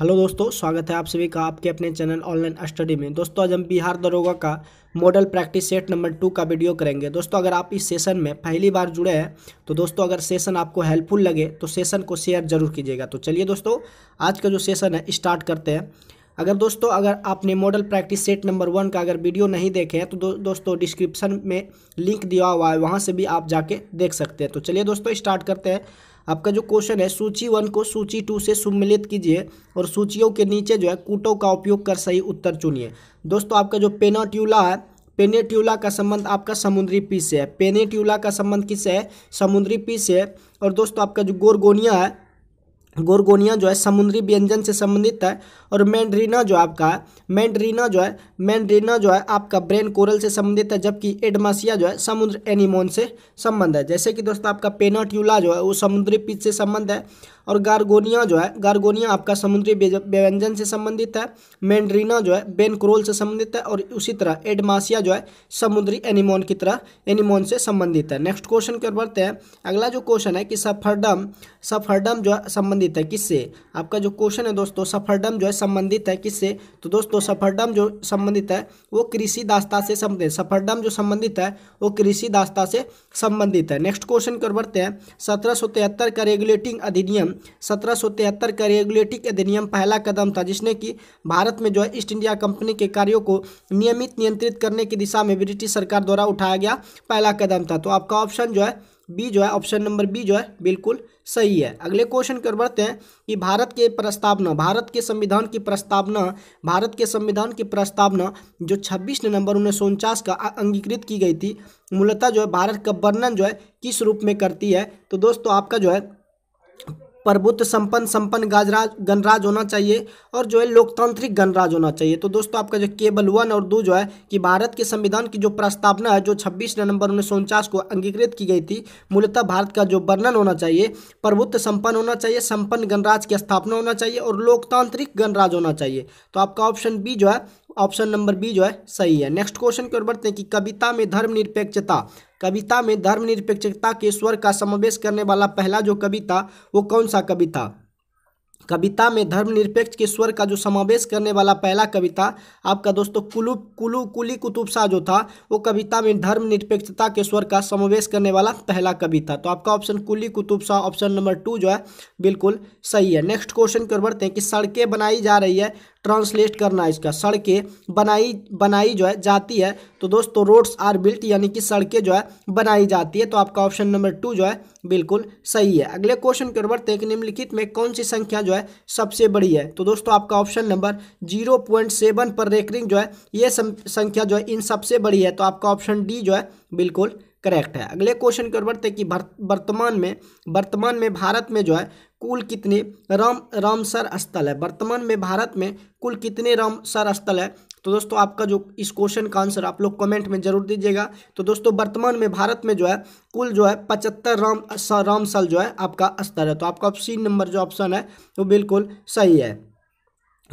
Hello दोस्तों स्वागत है आप सभी का आपके अपने चैनल ऑनलाइन स्टडी में। दोस्तों आज हम बिहार दरोगा का model practice set number two का वीडियो करेंगे। दोस्तों अगर आप इस सेशन में पहली बार जुड़े हैं तो दोस्तों अगर सेशन आपको हेल्पफुल लगे तो सेशन को शेयर ज़रूर कीजिएगा। तो चलिए दोस्तों आज का जो सेशन है स्टार्ट करते हैं। अगर दोस्तों अगर आपने model practice set number one का अगर वीडियो नहीं देखे हैं तो दो, दोस्तों डिस्क्रिप्शन में लिंक दिया हुआ है वहाँ से भी आप जाके देख सकते हैं। तो चलिए दोस्तों स्टार्ट करते हैं। आपका जो क्वेश्चन है, सूची वन को सूची टू से सम्मिलित कीजिए और सूचियों के नीचे जो है कूटों का उपयोग कर सही उत्तर चुनिए। दोस्तों, आपका जो पेनाट्यूला है, पेनेट्यूला का संबंध आपका समुद्री पीस से है। पेनेट्यूला का संबंध किससे है? समुद्री पीस से है। और दोस्तों, आपका जो गोरगोनिया है गोरगोनिया जो है समुद्री व्यंजन से संबंधित है, और मैंड्रीना जो आपका है मैंड्रीना जो है, मैंड्रीना जो है आपका ब्रेन कोरल से संबंधित है, जबकि एडमासिया जो है समुद्र एनिमोन से संबंध है। जैसे कि दोस्तों आपका पेनाट्यूला जो है, वो समुद्री पीच से संबंध है और गार्गोनिया जो है, गार्गोनिया आपका समुद्री व्यंजन से संबंधित है, मैंड्रीना जो है बेनक्रोल से संबंधित है, और उसी तरह एडमासिया जो है, समुद्री एनिमोन की तरह, एनिमोन से संबंधित है। नेक्स्ट क्वेश्चन की ओर बढ़ते हैं। अगला जो क्वेश्चन है कि सफरडम सफरडम जो है, संबंधित है किससे? आपका जो क्वेश्चन है दोस्तों, सफरडम जो है, संबंधित है किससे? तो दोस्तों, सफरडम जो संबंधित है, वो कृषि दास्ता से संबंधित सफरडम जो संबंधित है, वो कृषि दास्ता से संबंधित है। नेक्स्ट क्वेश्चन की ओर बढ़ते हैं। सत्रह सौ तिहत्तर का रेगुलेटिंग अधिनियम सत्रह सौ तिहत्तर का रेगुलेटिंग अधिनियम पहला कदम था, जिसने कि भारत में जो है ईस्ट इंडिया कंपनी के कार्यों को नियमित नियंत्रित करने की दिशा में ब्रिटिश सरकार द्वारा उठाया गया पहला कदम था। तो आपका ऑप्शन जो है बी जो है, ऑप्शन नंबर बी जो है बिल्कुल सही है। अगले क्वेश्चन कर बढ़ते हैं कि भारत के प्रस्तावना, भारत के संविधान की प्रस्तावना, भारत के संविधान की प्रस्तावना जो 26 नवंबर उन्नीस सौ उनचास का अंगीकृत की गई थी, मूलतः जो है भारत का वर्णन जो है किस रूप में करती है? तो दोस्तों, आपका जो है प्रभुत्व संपन्न संपन्न गजराज, गणराज होना चाहिए और जो है लोकतांत्रिक गणराज होना चाहिए। तो दोस्तों, आपका जो केबल वन और दो जो है कि भारत के संविधान की जो प्रस्तावना है, जो 26 नवंबर उन्नीस सौ उनचास को अंगीकृत की गई थी, मूलतः भारत का जो वर्णन होना चाहिए, प्रभुत्व संपन्न होना चाहिए, संपन्न गणराज की स्थापना होना चाहिए और लोकतांत्रिक गणराज होना चाहिए। तो आपका ऑप्शन बी जो है ऑप्शन नंबर बी जो है, सही है। नेक्स्ट क्वेश्चन की ओर बढ़ते हैं कि कविता में धर्मनिरपेक्षता, कविता में धर्मनिरपेक्षता के स्वर का समावेश करने वाला पहला जो कविता, वो कौन सा कविता? कविता में धर्मनिरपेक्ष के स्वर का जो समावेश करने वाला पहला कविता, आपका दोस्तों, कुलू कुलू, कुली कुतुब शाह जो था, वो कविता में धर्मनिरपेक्षता के स्वर का समावेश करने वाला पहला कविता। तो आपका option Quli Qutub Shah option number two जो है, बिल्कुल सही है। नेक्स्ट क्वेश्चन की ओर बढ़ते हैं कि सड़कें बनाई जा रही है ट्रांसलेट करना है इसका, सड़कें बनाई बनाई जो है जाती है। तो दोस्तों रोड्स आर बिल्ट यानी कि सड़कें जो है बनाई जाती है। तो आपका ऑप्शन नंबर टू जो है बिल्कुल सही है। अगले क्वेश्चन की ओर बढ़ते हैं। कि निम्नलिखित में कौन सी संख्या जो है सबसे बड़ी है? तो दोस्तों, आपका option number zero point seven पर रेकरिंग जो है, ये संख्या जो है इन सबसे बड़ी है। तो आपका ऑप्शन डी जो है बिल्कुल करेक्ट है। अगले क्वेश्चन की ओर बढ़ते कि वर्तमान में वर्तमान में भारत में जो है कुल कितने राम, रामसर स्थल है? वर्तमान में भारत में कुल कितने रामसर स्थल है? तो दोस्तों, आपका जो इस क्वेश्चन का आंसर आप लोग कमेंट में ज़रूर दीजिएगा। तो दोस्तों, वर्तमान में भारत में जो है, कुल जो है पचहत्तर राम रामसल जो है आपका स्तर है। तो आपका सी नंबर जो ऑप्शन है, वो बिल्कुल सही है।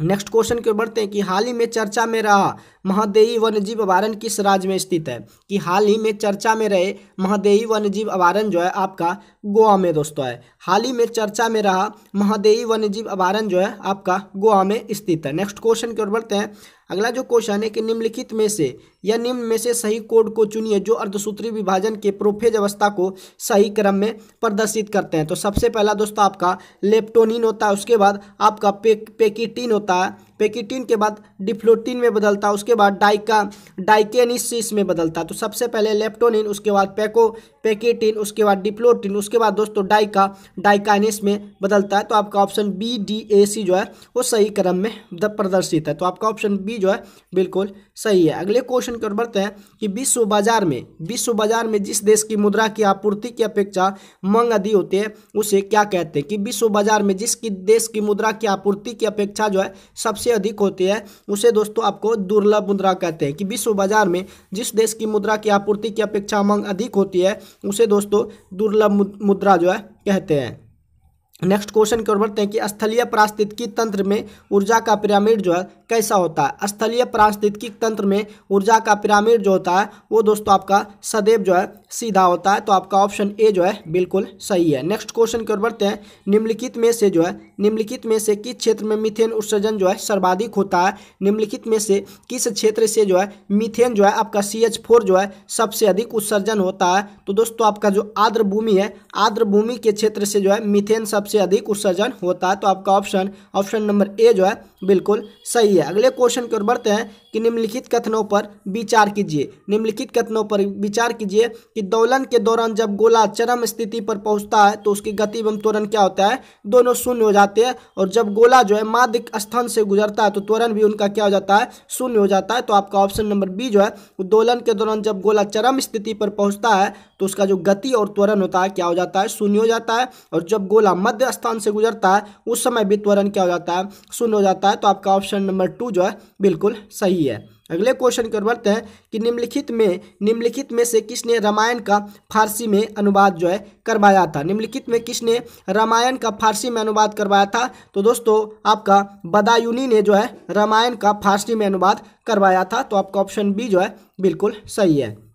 नेक्स्ट क्वेश्चन की ओर बढ़ते हैं कि हाल ही में चर्चा में रहा महादेवी वन्यजीव अभारण किस राज्य में स्थित है? कि हाल ही में चर्चा में रहे महादेवी वन्यजीव अभारण जो है आपका गोवा में दोस्तों है। हाल ही में चर्चा में रहा महादेवी वन्यजीव अभारण जो है आपका गोवा में स्थित है। नेक्स्ट क्वेश्चन की ओर बढ़ते हैं। अगला जो क्वेश्चन है कि निम्नलिखित में से या निम्न में से सही कोड को चुनिए जो अर्धसूत्री विभाजन के प्रोफेज अवस्था को सही क्रम में प्रदर्शित करते हैं। तो सबसे पहला दोस्तों आपका लेप्टोनिन होता है, उसके बाद आपका पे, पेकिटिन होता है पेकिटिन के बाद डिफ्लोटिन में बदलता, उसके बाद डाइका डाइकेनिस में बदलता। तो सबसे पहले लेप्टोनिन, उसके बाद पेको, पेकेटिन, उसके बाद डिप्लोटिन उसके बाद दोस्तों डाइका डाइकानिस में बदलता है। तो आपका option B, D, A, C जो है, वो सही क्रम में प्रदर्शित है। तो आपका ऑप्शन बी जो है, बिल्कुल सही है। अगले क्वेश्चन की ओर बढ़ते हैं कि विश्व बाज़ार में, विश्व बाज़ार में जिस देश की मुद्रा की आपूर्ति की अपेक्षा मंग अधिक होती है, उसे क्या कहते हैं कि विश्व बाज़ार में जिस की देश की मुद्रा की आपूर्ति की अपेक्षा जो है, सबसे अधिक होती है, उसे दोस्तों आपको दुर्लभ मुद्रा कहते हैं कि विश्व बाज़ार में जिस देश की मुद्रा की आपूर्ति की अपेक्षा मांग अधिक होती है, उसे दोस्तों दुर्लभ मुद्रा जो है, कहते हैं। नेक्स्ट क्वेश्चन की ओर बढ़ते हैं कि स्थलीय पारिस्थितिकी तंत्र में ऊर्जा का पिरामिड जो है कैसा होता है? स्थलीय पारिस्थितिकी तंत्र में ऊर्जा का पिरामिड जो होता है, वो दोस्तों आपका सदैव जो है सीधा होता है तो आपका ऑप्शन ए जो है बिल्कुल सही है। नेक्स्ट क्वेश्चन की ओर बढ़ते हैं। निम्नलिखित में से जो है निम्नलिखित में से किस क्षेत्र में मिथेन उत्सर्जन जो है सर्वाधिक होता है? निम्नलिखित में से किस क्षेत्र से जो है मिथेन जो है आपका सी एच फोर जो है सबसे अधिक उत्सर्जन होता है? तो दोस्तों, आपका जो आर्द्र भूमि है, आर्द्र भूमि के क्षेत्र से जो है मिथेन सबसे अधिक उत्सर्जन होता है। तो आपका ऑप्शन ऑप्शन नंबर ए जो है बिल्कुल सही है। अगले क्वेश्चन की ओर बढ़ते हैं। कि निम्नलिखित कथनों पर विचार कीजिए। निम्नलिखित कथनों पर विचार कीजिए कि दौलन के दौरान जब गोला चरम स्थिति पर पहुँचता है तो उसकी गति एवं त्वरण क्या होता है? दोनों शून्य हो जाते हैं और जब गोला जो है माध्य स्थान से गुजरता है तो त्वरण भी उनका क्या हो जाता है? शून्य हो जाता है। तो आपका ऑप्शन नंबर बी जो है दोलन के दौरान जब गोला चरम स्थिति पर पहुँचता है तो उसका जो गति और त्वरण होता है, क्या हो जाता है? शून्य हो जाता है। और जब गोला मध्य स्थान से गुजरता है, उस समय भी त्वरण क्या हो जाता है? शून्य हो जाता है। तो आपका ऑप्शन नंबर टू जो है, बिल्कुल सही है। अगले क्वेश्चन की ओर बढ़ते हैं कि निम्नलिखित में निम्नलिखित में से किसने रामायण का फारसी में अनुवाद जो है, करवाया था? निम्नलिखित में किसने रामायण का फारसी में अनुवाद करवाया था? तो दोस्तों, आपका बदायूनी ने जो है, रामायण का फारसी में अनुवाद करवाया था। तो आपका ऑप्शन बी जो है, बिल्कुल सही है।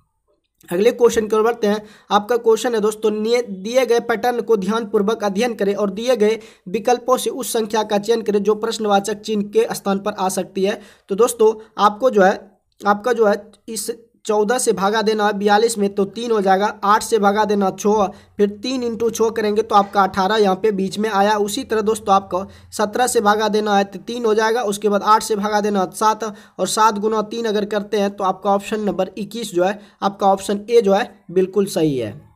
अगले क्वेश्चन की ओर बढ़ते हैं। आपका क्वेश्चन है दोस्तों दिए गए पैटर्न को ध्यानपूर्वक अध्ययन करें और दिए गए विकल्पों से उस संख्या का चयन करें जो प्रश्नवाचक चिन्ह के स्थान पर आ सकती है। तो दोस्तों, आपको जो है, आपका जो है इस चौदह से भागा देना है बयालीस में तो तीन हो जाएगा, आठ से भागा देना छः, फिर तीन इंटू छः करेंगे तो आपका अठारह यहाँ पे बीच में आया। उसी तरह दोस्तों आपको सत्रह से भागा देना है तो तीन हो जाएगा, उसके बाद आठ से भागा देना सात और सात गुना तीन अगर करते हैं तो आपका ऑप्शन नंबर इक्कीस जो है, आपका ऑप्शन ए जो है, बिल्कुल सही है।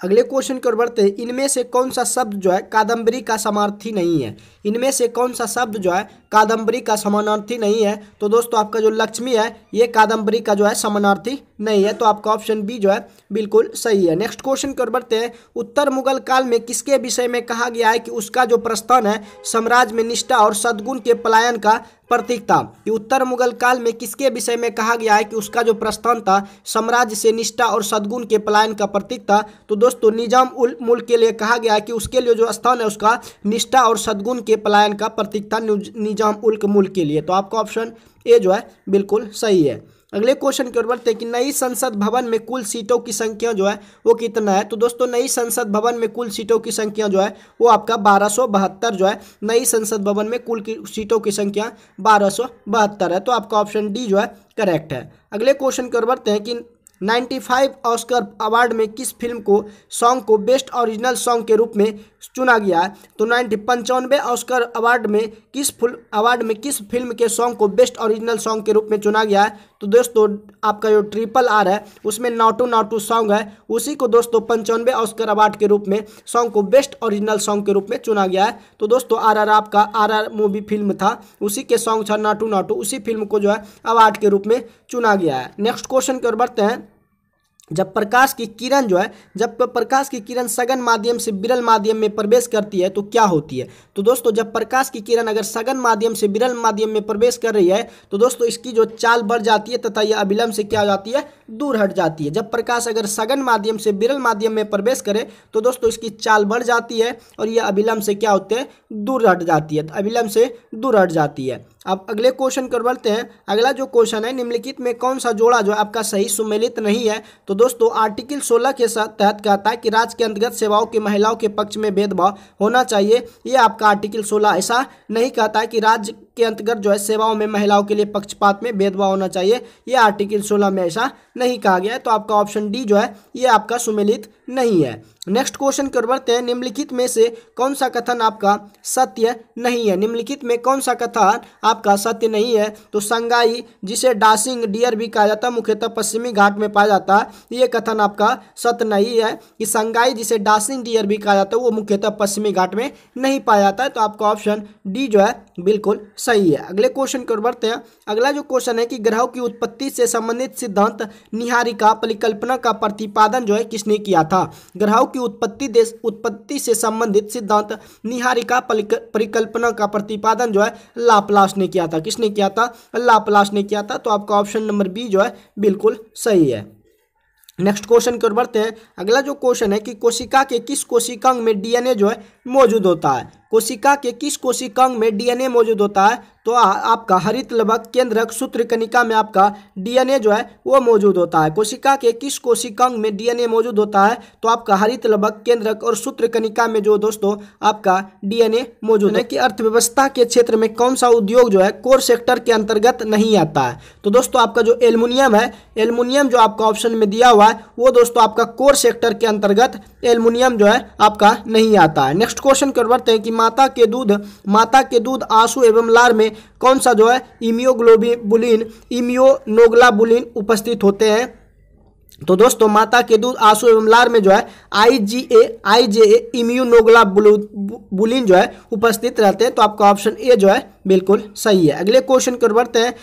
अगले क्वेश्चन की ओर बढ़ते हैं। इनमें से कौन सा शब्द जो है कादम्बरी का समार्थी नहीं है? इनमें से कौन सा शब्द जो है कादम्बरी का समानार्थी नहीं है? तो दोस्तों, आपका जो लक्ष्मी है, ये कादम्बरी का जो है समानार्थी नहीं है। तो आपका ऑप्शन बी जो है बिल्कुल सही है। नेक्स्ट क्वेश्चन की ओर बढ़ते हैं। उत्तर मुगल काल में किसके विषय में कहा गया है कि उसका जो प्रस्थान है, साम्राज्य में निष्ठा और सदगुण के पलायन का प्रतीक था। कि उत्तर मुगल काल में किसके विषय में कहा गया है कि उसका जो प्रस्थान था, साम्राज्य से निष्ठा और सदगुण के पलायन का प्रतीक था। तो दोस्तों, निज़ाम उल मुल्क के लिए कहा गया है कि उसके लिए जो स्थान है, उसका निष्ठा और सदगुण के पलायन का प्रतीक था निज़ाम उल्क मुल्क के लिए। तो आपका ऑप्शन ए जो है, बिल्कुल सही है। अगले क्वेश्चन की ओर बढ़ते हैं कि नई संसद भवन में कुल सीटों की संख्या जो है, वो कितना है? तो दोस्तों, नई संसद भवन में कुल सीटों की संख्या जो है, वो आपका बारह जो है। नई संसद भवन में कुल की सीटों की संख्या बारह है। तो आपका ऑप्शन डी जो है करेक्ट है। अगले क्वेश्चन की ओर बढ़ते हैं कि 95 ऑस्कर अवार्ड में किस फ़िल्म को सॉन्ग को बेस्ट ओरिजिनल सॉन्ग के रूप में चुना गया है। तो नाइन्टी पंचानवे ऑस्कर अवार्ड में किस फुल अवार्ड में किस फ़िल्म के सॉन्ग को बेस्ट ओरिजिनल सॉन्ग के रूप में चुना गया है? तो दोस्तों, आपका जो ट्रिपल आर है, उसमें नाटू नाटू सॉन्ग है। उसी को दोस्तों पंचानवे ऑस्कर अवार्ड के रूप में, सॉन्ग को बेस्ट ओरिजिनल सॉन्ग के रूप में चुना गया है। तो दोस्तों आर आर आपका आर आर मूवी फ़िल्म था। उसी के सॉन्ग था नाटू नाटू। उसी फ़िल्म को जो है, अवार्ड के रूप में चुना गया है। नेक्स्ट क्वेश्चन की ओर बढ़ते हैं। जब प्रकाश की किरण जो है, जब प्रकाश की किरण सघन माध्यम से विरल माध्यम में प्रवेश करती है तो क्या होती है? तो दोस्तों, जब प्रकाश की किरण अगर सघन माध्यम से विरल माध्यम में प्रवेश कर रही है तो दोस्तों, इसकी जो चाल बढ़ जाती है तथा यह अविलंब से क्या हो जाती है? दूर हट जाती है। जब प्रकाश अगर सघन माध्यम से विरल माध्यम में प्रवेश करे तो दोस्तों, इसकी चाल बढ़ जाती है और यह अविलंब से क्या होते हैं? दूर हट जाती है। अविलंब से दूर हट जाती है। अब अगले क्वेश्चन कर बढ़ते हैं। अगला जो क्वेश्चन है, निम्नलिखित में कौन सा जोड़ा जो आपका सही सुमेलित नहीं है? तो दोस्तों आर्टिकल 16 के तहत कहता है कि राज्य के अंतर्गत सेवाओं की महिलाओं के पक्ष में भेदभाव होना चाहिए। ये आपका आर्टिकल 16 ऐसा नहीं कहता है कि राज्य के अंतर्गत जो है सेवाओं में महिलाओं के लिए पक्षपात में भेदभाव होना चाहिए। ये आर्टिकल 16 में ऐसा नहीं कहा गया है। तो आपका ऑप्शन डी जो है, ये आपका सुमेलित नहीं है। नेक्स्ट क्वेश्चन कर बढ़ते हैं। निम्नलिखित में से कौन सा कथन आपका सत्य नहीं है? निम्नलिखित में कौन सा कथन आपका सत्य नहीं है? तो संगाई, जिसे डासिंग, डियर भी कहा जाता है, मुख्यतः पश्चिमी घाट में पाया जाता है। ये कथन आपका सत्य नहीं है। कि संगाई, जिसे डासिंग, डियर भी कहा जाता है, वो मुख्यतः पश्चिमी घाट में नहीं पाया जाता है। तो आपका ऑप्शन डी जो है, बिल्कुल सही है। अगले क्वेश्चन की ओर बढ़ते हैं। अगला जो क्वेश्चन है कि ग्रहों की उत्पत्ति से संबंधित सिद्धांत निहारिका परिकल्पना का प्रतिपादन जो है किसने किया था? ग्रहों की उत्पत्ति देश उत्पत्ति से संबंधित सिद्धांत निहारिका परिकल्पना का प्रतिपादन जो है लाप्लास ने किया था। किसने किया था? लाप्लास ने किया था। तो आपका ऑप्शन नंबर बी जो है बिल्कुल सही है। नेक्स्ट क्वेश्चन की ओर बढ़ते हैं। अगला जो क्वेश्चन है कि कोशिका के किस कोशिकांग में डीएनए जो है मौजूद होता है? कोशिका के किस कोशिकांग में डीएनए मौजूद होता है? तो आपका हरित लबक केंद्रक सूत्र कनिका में आपका डीएनए जो है, वो मौजूद होता है। कोशिका के किस कोशिकांग में डीएनए मौजूद होता है तो आपका हरित लबक केंद्रक और सूत्र कनिका में जो दोस्तों, आपका डीएनए मौजूद है। कि अर्थव्यवस्था के क्षेत्र में कौन सा उद्योग जो है, कोर सेक्टर के अंतर्गत नहीं आता है। तो दोस्तों, आपका जो एल्युमिनियम है, एल्युमिनियम जो आपका ऑप्शन में दिया हुआ है, वो दोस्तों आपका कोर सेक्टर के अंतर्गत एल्युमिनियम जो है, आपका नहीं आता है। नेक्स्ट क्वेश्चन कर बढ़ते हैं कि माता के दूध, माता के दूध आँसू एवं लार में कौन सा जो है, इमियोग्लोबिन, इमियोनोग्लाबुलिन उपस्थित होते हैं। तो दोस्तों, माता के दूध, आँसू एवं लार में जो है आई जी ए आई जे ए इम्यूनोग्लाबुलिन जो है, उपस्थित रहते हैं। तो आपका ऑप्शन ए जो है बिल्कुल सही है। अगले क्वेश्चन की ओर बढ़ते हैं।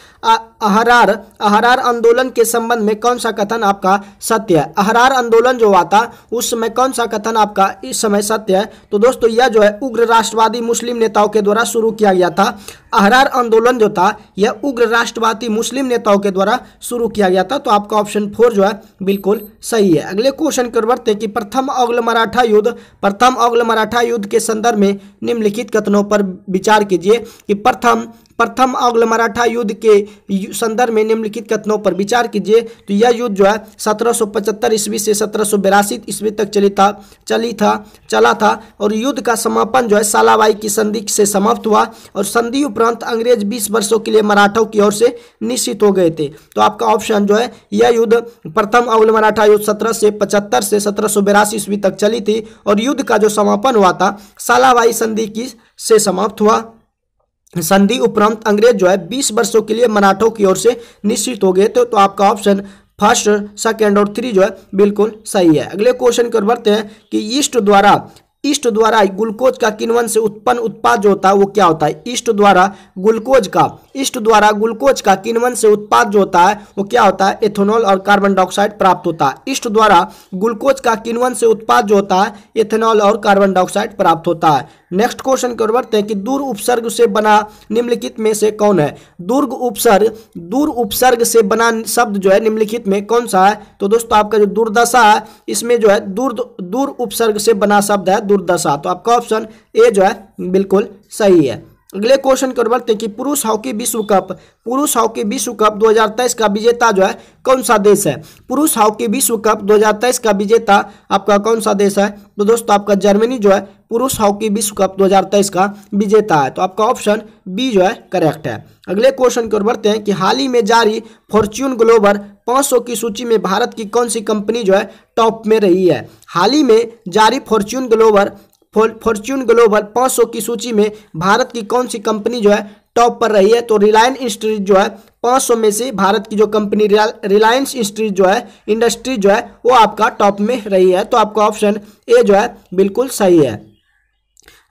अहरार अहरार आंदोलन के संबंध में कौन सा कथन आपका सत्य है? अहरार आंदोलन जो था, उस समय कौन सा कथन आपका इस समय सत्य है? तो दोस्तों, यह जो है, उग्र राष्ट्रवादी मुस्लिम नेताओं के द्वारा शुरू किया गया था। अहरार आंदोलन जो था, यह उग्र राष्ट्रवादी मुस्लिम नेताओं के द्वारा शुरू किया गया था। तो आपका ऑप्शन फोर जो है, बिल्कुल सही है। अगले क्वेश्चन की ओर बढ़ते हैं कि प्रथम अग्ल मराठा युद्ध, प्रथम अग्ल मराठा युद्ध के संदर्भ में निम्नलिखित कथनों पर विचार कीजिए कि प्रथम प्रथम अग्ल मराठा युद्ध के संदर्भ में निम्नलिखित कथनों पर विचार कीजिए। तो यह युद्ध जो है, सत्रह सौ पचहत्तर ईस्वी से सत्रह ईस्वी तक चली था चली था, चला था और युद्ध का समापन जो है सालाबाई की संधि से समाप्त हुआ और संधि उपरांत अंग्रेज़ 20 वर्षों के लिए मराठों की ओर से निश्चित हो गए थे। तो आपका ऑप्शन जो है, यह युद्ध प्रथम अग्ल मराठा युद्ध सत्रह से पचहत्तर से सत्रह ईस्वी तक चली थी और युद्ध का जो समापन हुआ था सालाबाई संधि की से समाप्त हुआ। संधि उपरांत अंग्रेज़ जो है 20 वर्षों के लिए मराठों की ओर से निश्चित हो गए थे। तो आपका ऑप्शन फ़र्स्ट सेकेंड और थ्री जो है बिल्कुल सही है। अगले क्वेश्चन की ओर बढ़ते हैं कि ईस्ट द्वारा ईस्ट द्वारा ग्लूकोज का किण्वन से उत्पन्न उत्पाद जो होता है वो क्या होता है? ईस्ट द्वारा ग्लूकोज का, ईस्ट द्वारा ग्लूकोज का किण्वन से उत्पाद जो होता है वो क्या होता है? एथेनॉल और कार्बन डाइऑक्साइड प्राप्त होता है। ईस्ट द्वारा ग्लूकोज का किण्वन से उत्पाद जो होता है, एथेनॉल और कार्बन डाइऑक्साइड प्राप्त होता है। नेक्स्ट क्वेश्चन की ओर बढ़ते हैं कि दूर उपसर्ग से बना निम्नलिखित में से कौन है? दुर्ग उपसर्ग दूर उपसर्ग से बना शब्द जो है निम्नलिखित में कौन सा है? तो दोस्तों, आपका जो दुर्दशा है, इसमें जो है दूर दूर उपसर्ग से बना शब्द है दुर्दशा। तो आपका ऑप्शन ए जो है बिल्कुल सही है। अगले क्वेश्चन की ओर बढ़ते हैं कि पुरुष हॉकी विश्व कप। पुरुष हॉकी विश्व कप 2023 का विजेता जो है, कौन सा देश है? पुरुष हॉकी विश्व कप 2023 का विजेता आपका कौन सा देश है? तो दोस्तों, आपका जर्मनी जो है, पुरुष हॉकी विश्व कप 2023 का विजेता है। तो आपका ऑप्शन बी जो है करेक्ट है। अगले क्वेश्चन की ओर बढ़ते हैं कि हाल ही में जारी फॉर्च्यून ग्लोबल 500 की सूची में भारत की कौन सी कंपनी जो है टॉप में रही है? हाल ही में जारी फॉर्च्यून ग्लोबल फॉर्च्यून ग्लोबल 500 की सूची में भारत की कौन सी कंपनी जो है टॉप पर रही है? तो रिलायंस इंडस्ट्रीज़ जो है 500 में से भारत की जो कंपनी रिलायंस इंडस्ट्रीज़ जो है इंडस्ट्री जो है, वो आपका टॉप में रही है। तो आपका ऑप्शन ए जो है, बिल्कुल सही है।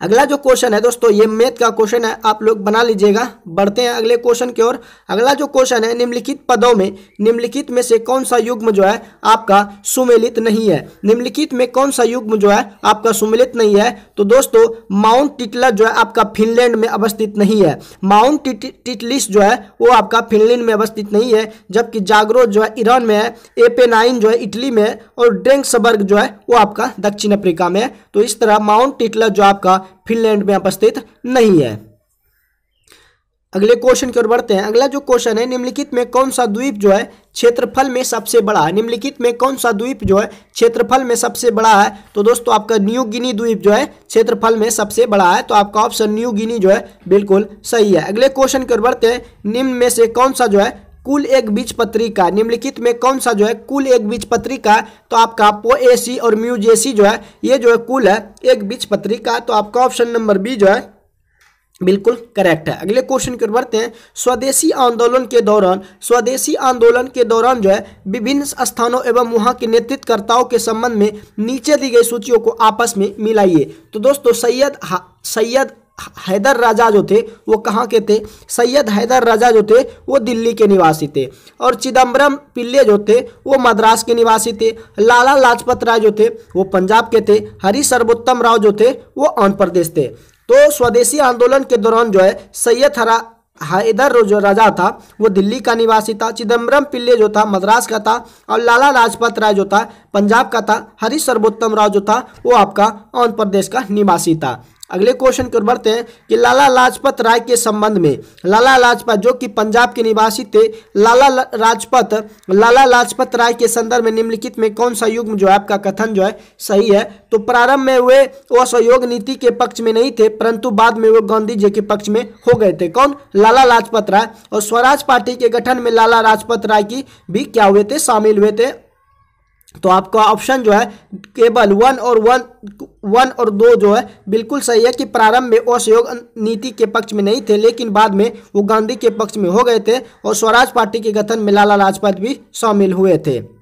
अगला जो क्वेश्चन है दोस्तों, ये मैथ का क्वेश्चन है, आप लोग बना लीजिएगा। बढ़ते हैं अगले क्वेश्चन की ओर। अगला जो क्वेश्चन है, निम्नलिखित पदों में, निम्नलिखित में से कौन सा युग्म जो है, आपका सुमेलित नहीं है। निम्नलिखित में कौन सा युग्म जो है, आपका सुमेलित नहीं है। तो दोस्तों, माउंट टिटलर जो है, आपका फिनलैंड में अवस्थित नहीं है। माउंट टिटलिस जो है, वो आपका फिनलैंड में अवस्थित नहीं है, जबकि जागरो जो है, ईरान में है, एपेनाइन जो है, इटली में है, और ड्रेंक्सबर्ग जो है, वो आपका दक्षिण अफ्रीका में है। तो इस तरह माउंट टिटलर जो आपका फिनलैंड में उपस्थित नहीं है। अगले क्वेश्चन की ओर बढ़ते हैं। अगला जो क्वेश्चन है, निम्नलिखित में कौन सा द्वीप जो है क्षेत्रफल में सबसे बड़ा है? निम्नलिखित में कौन सा द्वीप जो है क्षेत्रफल में सबसे बड़ा है? तो दोस्तों, आपका न्यू गिनी द्वीप जो है क्षेत्रफल में सबसे बड़ा है तो आपका ऑप्शन न्यू गिनी जो है बिल्कुल सही है। अगले क्वेश्चन की ओर बढ़ते हैं। निम्न में से कौन सा जो है कुल एक बीज पत्रिका। निम्नलिखित में कौन सा जो है कुल एक बीज पत्रिका? तो आपका पोएसी और म्यूजेसी जो है, ये जो है कुल है, एक बीज पत्रिका। तो आपका ऑप्शन नंबर बी जो है, बिल्कुल करेक्ट है। अगले क्वेश्चन की ओर बढ़ते हैं। स्वदेशी आंदोलन के दौरान, स्वदेशी आंदोलन के दौरान जो है, विभिन्न स्थानों एवं वहाँ के नेतृत्वकर्ताओं के संबंध में नीचे दी गई सूचियों को आपस में मिलाइए। तो दोस्तों, सैयद सैयद हैदर राजा जो थे, वो कहाँ के थे? सैयद हैदर राजा जो थे, वो दिल्ली के निवासी थे। और चिदम्बरम पिल्ले जो थे, वो मद्रास के निवासी थे। लाला लाजपत राय जो थे, वो पंजाब के थे। हरी सर्वोत्तम राव जो थे, वो आंध्र प्रदेश थे। तो स्वदेशी आंदोलन के दौरान जो है, सैयद हरा, हैदर जो राजा था, वो दिल्ली का निवासी था। चिदम्बरम पिल्ले जो था, मद्रास का था। और लाला लाजपत राय जो था, पंजाब का था। हरी सर्वोत्तम राव जो था, वो आपका आंध्र प्रदेश का निवासी था। अगले क्वेश्चन की ओर बढ़ते हैं कि लाला लाजपत राय के संबंध में, लाला लाजपत जो कि पंजाब के निवासी थे, लाला लाजपत लाला लाजपत राय के संदर्भ में निम्नलिखित में कौन सा युग जो है, आपका कथन जो है, सही है? तो प्रारंभ में वे असहयोग नीति के पक्ष में नहीं थे, परंतु बाद में वो गांधी जी के पक्ष में हो गए थे। कौन? लाला लाजपत राय। और स्वराज पार्टी के गठन में लाला लाजपत राय की भी क्या हुए थे? शामिल हुए थे। तो आपका ऑप्शन जो है, केवल वन और वन वन और दो जो है, बिल्कुल सही है कि प्रारंभ में असहयोग नीति के पक्ष में नहीं थे, लेकिन बाद में वो गांधी के पक्ष में हो गए थे और स्वराज पार्टी के गठन में लाला लाजपत भी शामिल हुए थे।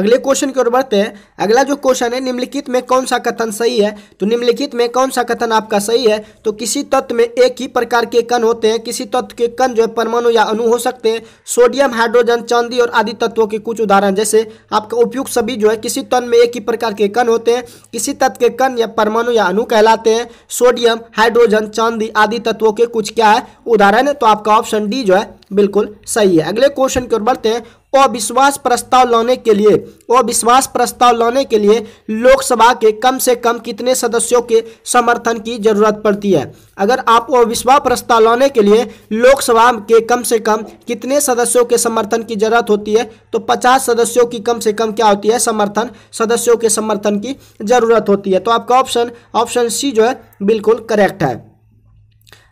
अगले क्वेश्चन की ओर बढ़ते हैं। अगला जो क्वेश्चन है, निम्नलिखित में कौन सा कथन सही है? तो निम्नलिखित में कौन सा कथन आपका सही है? तो किसी तत्व में एक ही प्रकार के कण होते हैं। किसी तत्व के कण जो है, परमाणु या अणु हो सकते हैं। सोडियम, हाइड्रोजन, चांदी और आदि तत्वों के कुछ उदाहरण, जैसे आपका उपयुक्त सभी जो है, किसी तत्व में एक ही प्रकार के कण होते हैं। किसी तत्व के कण या परमाणु या अणु कहलाते हैं। सोडियम, हाइड्रोजन, चांदी आदि तत्वों के कुछ क्या है? उदाहरण तो आपका ऑप्शन डी जो है, बिल्कुल सही है। अगले क्वेश्चन की ओर बढ़ते हैं। अविश्वास प्रस्ताव लाने के लिए, अविश्वास प्रस्ताव लाने के लिए लोकसभा के कम से कम कितने सदस्यों के समर्थन की ज़रूरत पड़ती है? अगर आप अविश्वास प्रस्ताव लाने के लिए लोकसभा के कम से कम कितने सदस्यों के समर्थन की ज़रूरत होती है तो 50 सदस्यों की कम से कम क्या होती है? समर्थन, सदस्यों के समर्थन की ज़रूरत होती है। तो आपका ऑप्शन ऑप्शन सी जो है, बिल्कुल करेक्ट है।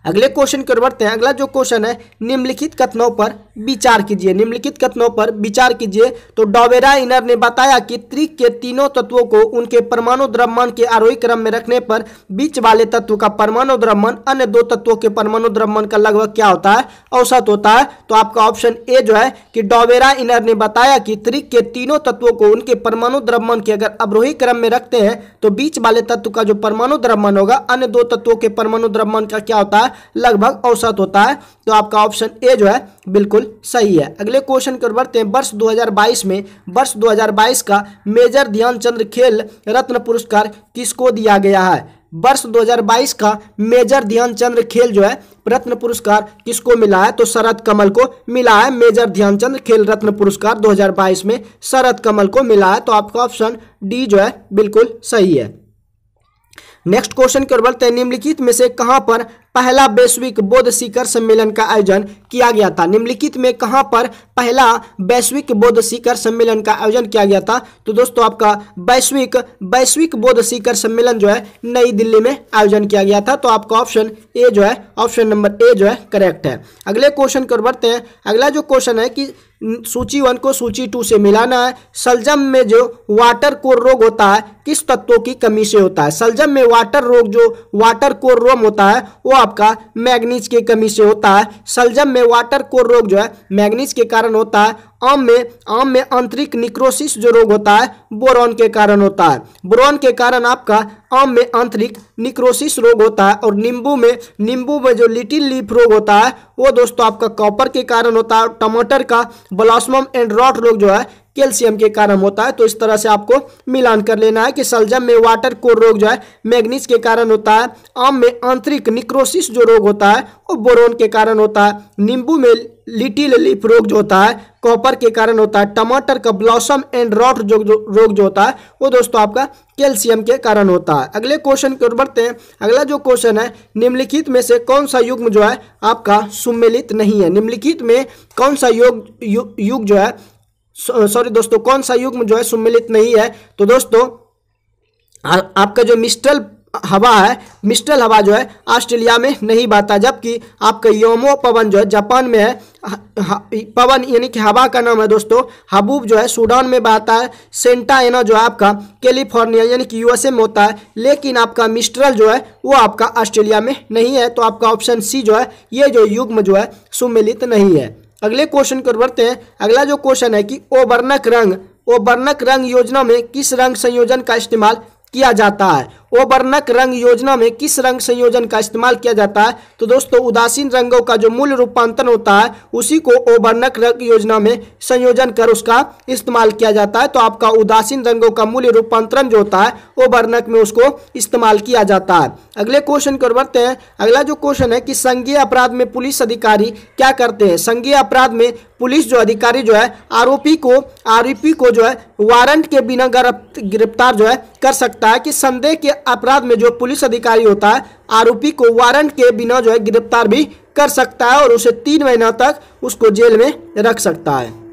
अगले क्वेश्चन की ओर बढ़ते हैं। अगला जो क्वेश्चन है, निम्नलिखित कथनों पर विचार कीजिए। निम्नलिखित कथनों पर विचार कीजिए। तो डॉबेरा इनर ने बताया कि त्रिक के तीनों तत्वों को उनके परमाणु द्रव्यमान के आरोही क्रम में रखने पर बीच वाले तत्व का परमाणु द्रव्यमान अन्य दो तत्वों के परमाणु द्रव्यमान का लगभग क्या होता है? औसत होता है। तो आपका ऑप्शन ए जो है कि डॉबेरा इनर ने बताया कि त्रिक के तीनों तत्वों को उनके परमाणु द्रव्यमान के अगर अवरोही क्रम में रखते हैं तो बीच वाले तत्व का जो परमाणु द्रव्यमान होगा, अन्य दो तत्वों के परमाणु द्रव्यमान का क्या होता है? लगभग औसत होता है। तो आपका ऑप्शन ए जो है, बिल्कुल सही है। अगले क्वेश्चन की ओर बढ़ते हैं। वर्ष 2022 में, वर्ष 2022 का मेजर ध्यानचंद्र खेल रत्न पुरस्कार किसको दिया गया है? वर्ष 2022 का मेजर ध्यानचंद्र खेल जो है, रत्न पुरस्कार किसको मिला है? तो शरद कमल को मिला है मेजर ध्यानचंद्र खेल रत्न पुरस्कार 2022 में। शरद कमल को मिला है तो आपका ऑप्शन डी जो है, बिल्कुल सही है। नेक्स्ट क्वेश्चन की ओर बढ़ते हैं। निम्नलिखित में से कहाँ पर पहला वैश्विक बौद्ध शिखर सम्मेलन का आयोजन किया गया था। निम्नलिखित में कहाँ पर पहला वैश्विक बौद्ध शिखर सम्मेलन का आयोजन किया गया था? तो दोस्तों, आपका वैश्विक वैश्विक बौद्ध शिखर सम्मेलन जो है, नई दिल्ली में आयोजन किया गया था। तो आपका ऑप्शन ए जो है, ऑप्शन नंबर ए जो है, करेक्ट है। अगले क्वेश्चन की ओर बढ़ते हैं। अगला जो क्वेश्चन है कि सूची वन को सूची टू से मिलाना है। सलजम में जो वाटर कोर रोग होता है, किस तत्वों की कमी से होता है? सलजम में वाटर रोग, जो वाटर कोर रोम होता है, वो आपका मैग्नीज की कमी से होता है। सलजम में वाटर कोर रोग जो है, मैग्नीज के कारण होता है। आम में आम में आंतरिक निक्रोसिस जो रोग होता है, बोरॉन के कारण होता है। बोरॉन के कारण आपका आम में आंतरिक निक्रोसिस रोग होता है और नींबू में नींबू में जो लिटिल लीफ रोग होता है, वो दोस्तों आपका कॉपर के कारण होता है टमाटर का ब्लास्मम एंड रॉट रोग जो है कैल्शियम के कारण होता है तो इस तरह से आपको मिलान कर लेना है कि सलजम में वाटर कोर रोग जो है मैग्नीज के कारण होता है आम में आंतरिक निक्रोसिस जो रोग होता है वो बोरोन के कारण होता है नींबू में लिटिल लीफ रोग जो होता है कॉपर के कारण होता है टमाटर का ब्लॉसम एंड रॉट जो, जो रोग जो होता है वो दोस्तों आपका कैल्शियम के कारण होता है। अगले क्वेश्चन की ओर बढ़ते हैं। अगला जो क्वेश्चन है निम्नलिखित में से कौन सा युग्म जो है आपका सुम्मिलित नहीं है? निम्नलिखित में कौन सा योग युग जो है सॉरी दोस्तों, कौन सा युग्म जो है सुम्मिलित नहीं है? तो दोस्तों आपका जो मिस्टल हवा है, मिस्टल हवा जो है ऑस्ट्रेलिया में नहीं बहता, जबकि आपका योमो पवन जो है जापान में है। पवन यानी कि हवा का नाम है दोस्तों। हबूब जो है सूडान में बहता है, सेंटा एना जो है आपका कैलिफ़ोर्निया यानी कि यूएसए में होता है। लेकिन आपका मिस्ट्रल जो है, वो आपका ऑस्ट्रेलिया में नहीं है तो आपका ऑप्शन सी जो है, ये जो युग्म जो है सुमिलित नहीं है। अगले क्वेश्चन को बढ़ते हैं। अगला जो क्वेश्चन है कि ओबर्नक रंग ओबर्नक रंग योजना में किस रंग संयोजन का इस्तेमाल किया जाता है? ओबर्णक रंग योजना में किस रंग संयोजन का इस्तेमाल किया जाता है? तो दोस्तों, उदासीन रंगों का जो मूल रूपांतरण होता है, उसी को ओबर्णक रंग योजना में संयोजन कर उसका इस्तेमाल किया जाता है। तो आपका उदासीन रंगों का मूल्य रूपांतरण जो होता है ओबर्णक में उसको इस्तेमाल किया जाता है। अगले क्वेश्चन की ओर बढ़ते हैं। अगला जो क्वेश्चन है कि संघीय अपराध में पुलिस अधिकारी क्या करते हैं? संघीय अपराध में पुलिस जो अधिकारी जो है, आरोपी को आरोपी को जो है, वारंट के बिना गिरफ़्तार जो है, कर सकता है कि संदेह के अपराध में जो पुलिस अधिकारी होता है, आरोपी को वारंट के बिना जो है गिरफ़्तार भी कर सकता है और उसे तीन महीना तक उसको जेल में रख सकता है।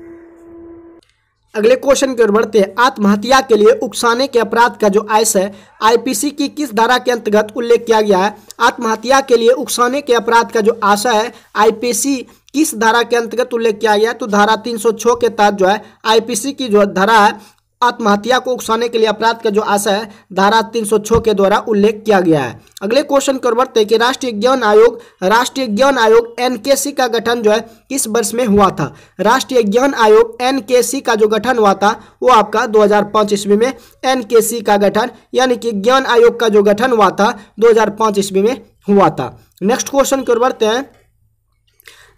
अगले क्वेश्चन की ओर बढ़ते हैं। आत्महत्या के लिए उकसाने के अपराध का जो आयस है आईपीसी की किस धारा के अंतर्गत उल्लेख किया गया है? आत्महत्या के लिए उकसाने के अपराध का जो आशा है आईपीसी किस धारा के अंतर्गत उल्लेख किया गया है? तो धारा 306 के तहत जो है आईपीसी की जो धारा है आत्महत्या को उकसाने के लिए अपराध का जो आशा है, धारा 306 के द्वारा उल्लेख किया गया है। अगले क्वेश्चन की ओर बढ़ते हैं कि राष्ट्रीय ज्ञान आयोग, राष्ट्रीय ज्ञान आयोग एनकेसी का गठन जो है, किस वर्ष में हुआ था? राष्ट्रीय ज्ञान आयोग एनकेसी का जो गठन हुआ था, वो आपका 2005 ईस्वी में एनकेसी का गठन, यानी कि ज्ञान आयोग का जो गठन हुआ था 2005 ईस्वी में हुआ था। नेक्स्ट क्वेश्चन की ओर बढ़ते हैं।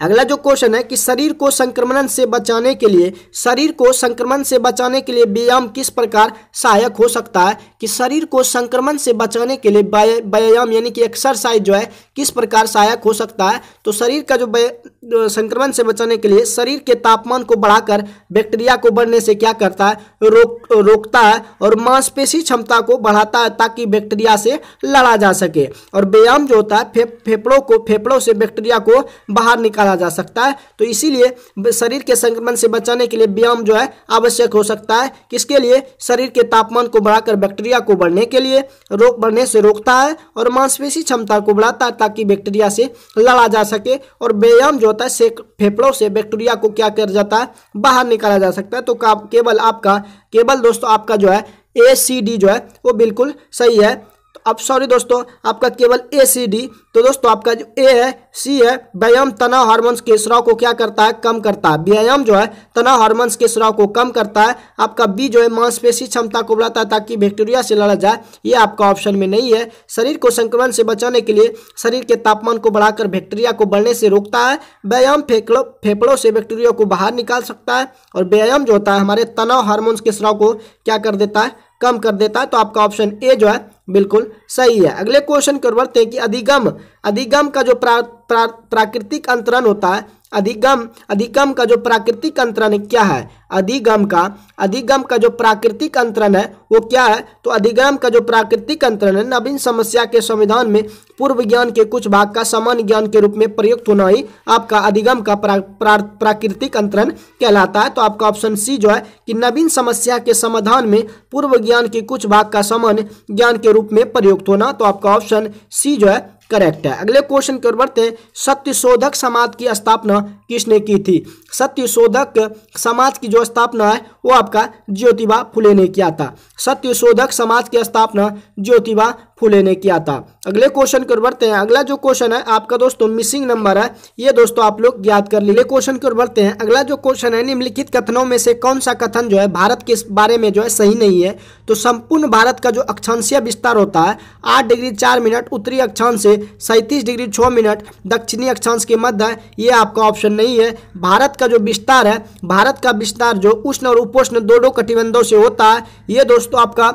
अगला जो क्वेश्चन है कि शरीर को संक्रमण से बचाने के लिए, शरीर को संक्रमण से बचाने के लिए व्यायाम किस प्रकार सहायक हो सकता है? कि शरीर को संक्रमण से बचाने के लिए व्यायाम यानी कि एक्सरसाइज जो है, किस प्रकार सहायक हो सकता है? तो शरीर का जो संक्रमण से बचाने के लिए शरीर के तापमान को बढ़ाकर बैक्टीरिया को बढ़ने से क्या करता है? रोक, रोकता है और मांसपेशी क्षमता को बढ़ाता है ताकि बैक्टीरिया से लड़ा जा सके। और व्यायाम जो होता है फेफड़ों को, फेफड़ों से बैक्टीरिया को बाहर निकाल निकाला जा सकता है। तो इसीलिए शरीर के संक्रमण से बचाने के लिए व्यायाम जो है आवश्यक हो सकता है। किसके लिए? शरीर के तापमान को बढ़ाकर बैक्टीरिया को बढ़ने के लिए। रोक बढ़ने से रोकता है और मांसपेशी क्षमता को बढ़ाता है ताकि बैक्टीरिया से लड़ा जा सके और व्यायाम जो होता है फेफड़ों से बैक्टीरिया को क्या कर जाता है? बाहर निकाला जा सकता है। तो केवल आपका केवल दोस्तों, आपका जो है ए सी डी जो है, वो बिल्कुल सही है। अब सॉरी दोस्तों, आपका केवल ए सी डी तो दोस्तों आपका जो ए है सी है, व्यायाम तनाव हार्मोन्स के स्राव को क्या करता है? कम करता है। व्यायाम जो है, तनाव हार्मोन्स के स्राव को कम करता है। आपका बी जो है, मांसपेशी क्षमता को बढ़ाता है ताकि बैक्टीरिया से लड़ा जाए। ये आपका ऑप्शन में नहीं है। शरीर को संक्रमण से बचाने के लिए शरीर के तापमान को बढ़ाकर बैक्टीरिया को बढ़ने से रोकता है। व्यायाम फेफड़ों फेफड़ों से बैक्टीरिया को बाहर निकाल सकता है। और व्यायाम जो होता है, हमारे तनाव हार्मोन्स के स्राव को क्या कर देता है? कम कर देता है। तो आपका ऑप्शन ए जो है बिल्कुल सही है। अगले क्वेश्चन की ओर बढ़ते हैं कि अधिगम। अधिगम का जो प्रा, प्रा, प्राकृतिक अंतरण होता है अधिगम अधिगम का जो प्राकृतिक अंतरण क्या है? अधिगम का अधिगम का जो प्राकृतिक अंतरण है वो क्या है? तो अधिगम का जो प्राकृतिक अंतरण है नवीन समस्या के संविधान में पूर्व ज्ञान के कुछ भाग का सामान्य ज्ञान के रूप में प्रयुक्त होना ही आपका अधिगम का प्रा, प्रा, प्राकृतिक अंतरण कहलाता है। तो आपका ऑप्शन सी जो है कि नवीन समस्या के समाधान में पूर्व ज्ञान के कुछ भाग का सामान्य ज्ञान के रूप में प्रयुक्त होना तो आपका ऑप्शन सी जो है करेक्ट है। अगले क्वेश्चन की ओर बढ़ते हैं। सत्यशोधक समाज की स्थापना किसने की थी? सत्यशोधक समाज की जो स्थापना है वो आपका ज्योतिबा फुले ने किया था। सत्यशोधक समाज की स्थापना ज्योतिबा फुले ने किया था। अगले क्वेश्चन की ओर बढ़ते हैं। अगला जो क्वेश्चन है, आपका दोस्तों मिसिंग नंबर है। ये दोस्तों, आप लोग याद कर लीजिए। क्वेश्चन की ओर बढ़ते हैं। अगला जो क्वेश्चन है, निम्नलिखित कथनों में से कौन सा कथन जो है, भारत के बारे में जो है, सही नहीं है? तो संपूर्ण भारत का जो अक्षांशीय विस्तार होता है, आठ डिग्री चार मिनट, उत्तरी अक्षांश से सैंतीस डिग्री छः मिनट, दक्षिणी अक्षांश के मध्य है। ये आपका ऑप्शन नहीं है। भारत का जो विस्तार है, भारत का विस्तार जो उष्ण और उपोष्ण दोनों कटिबंधों से होता है, ये दोस्तों आपका,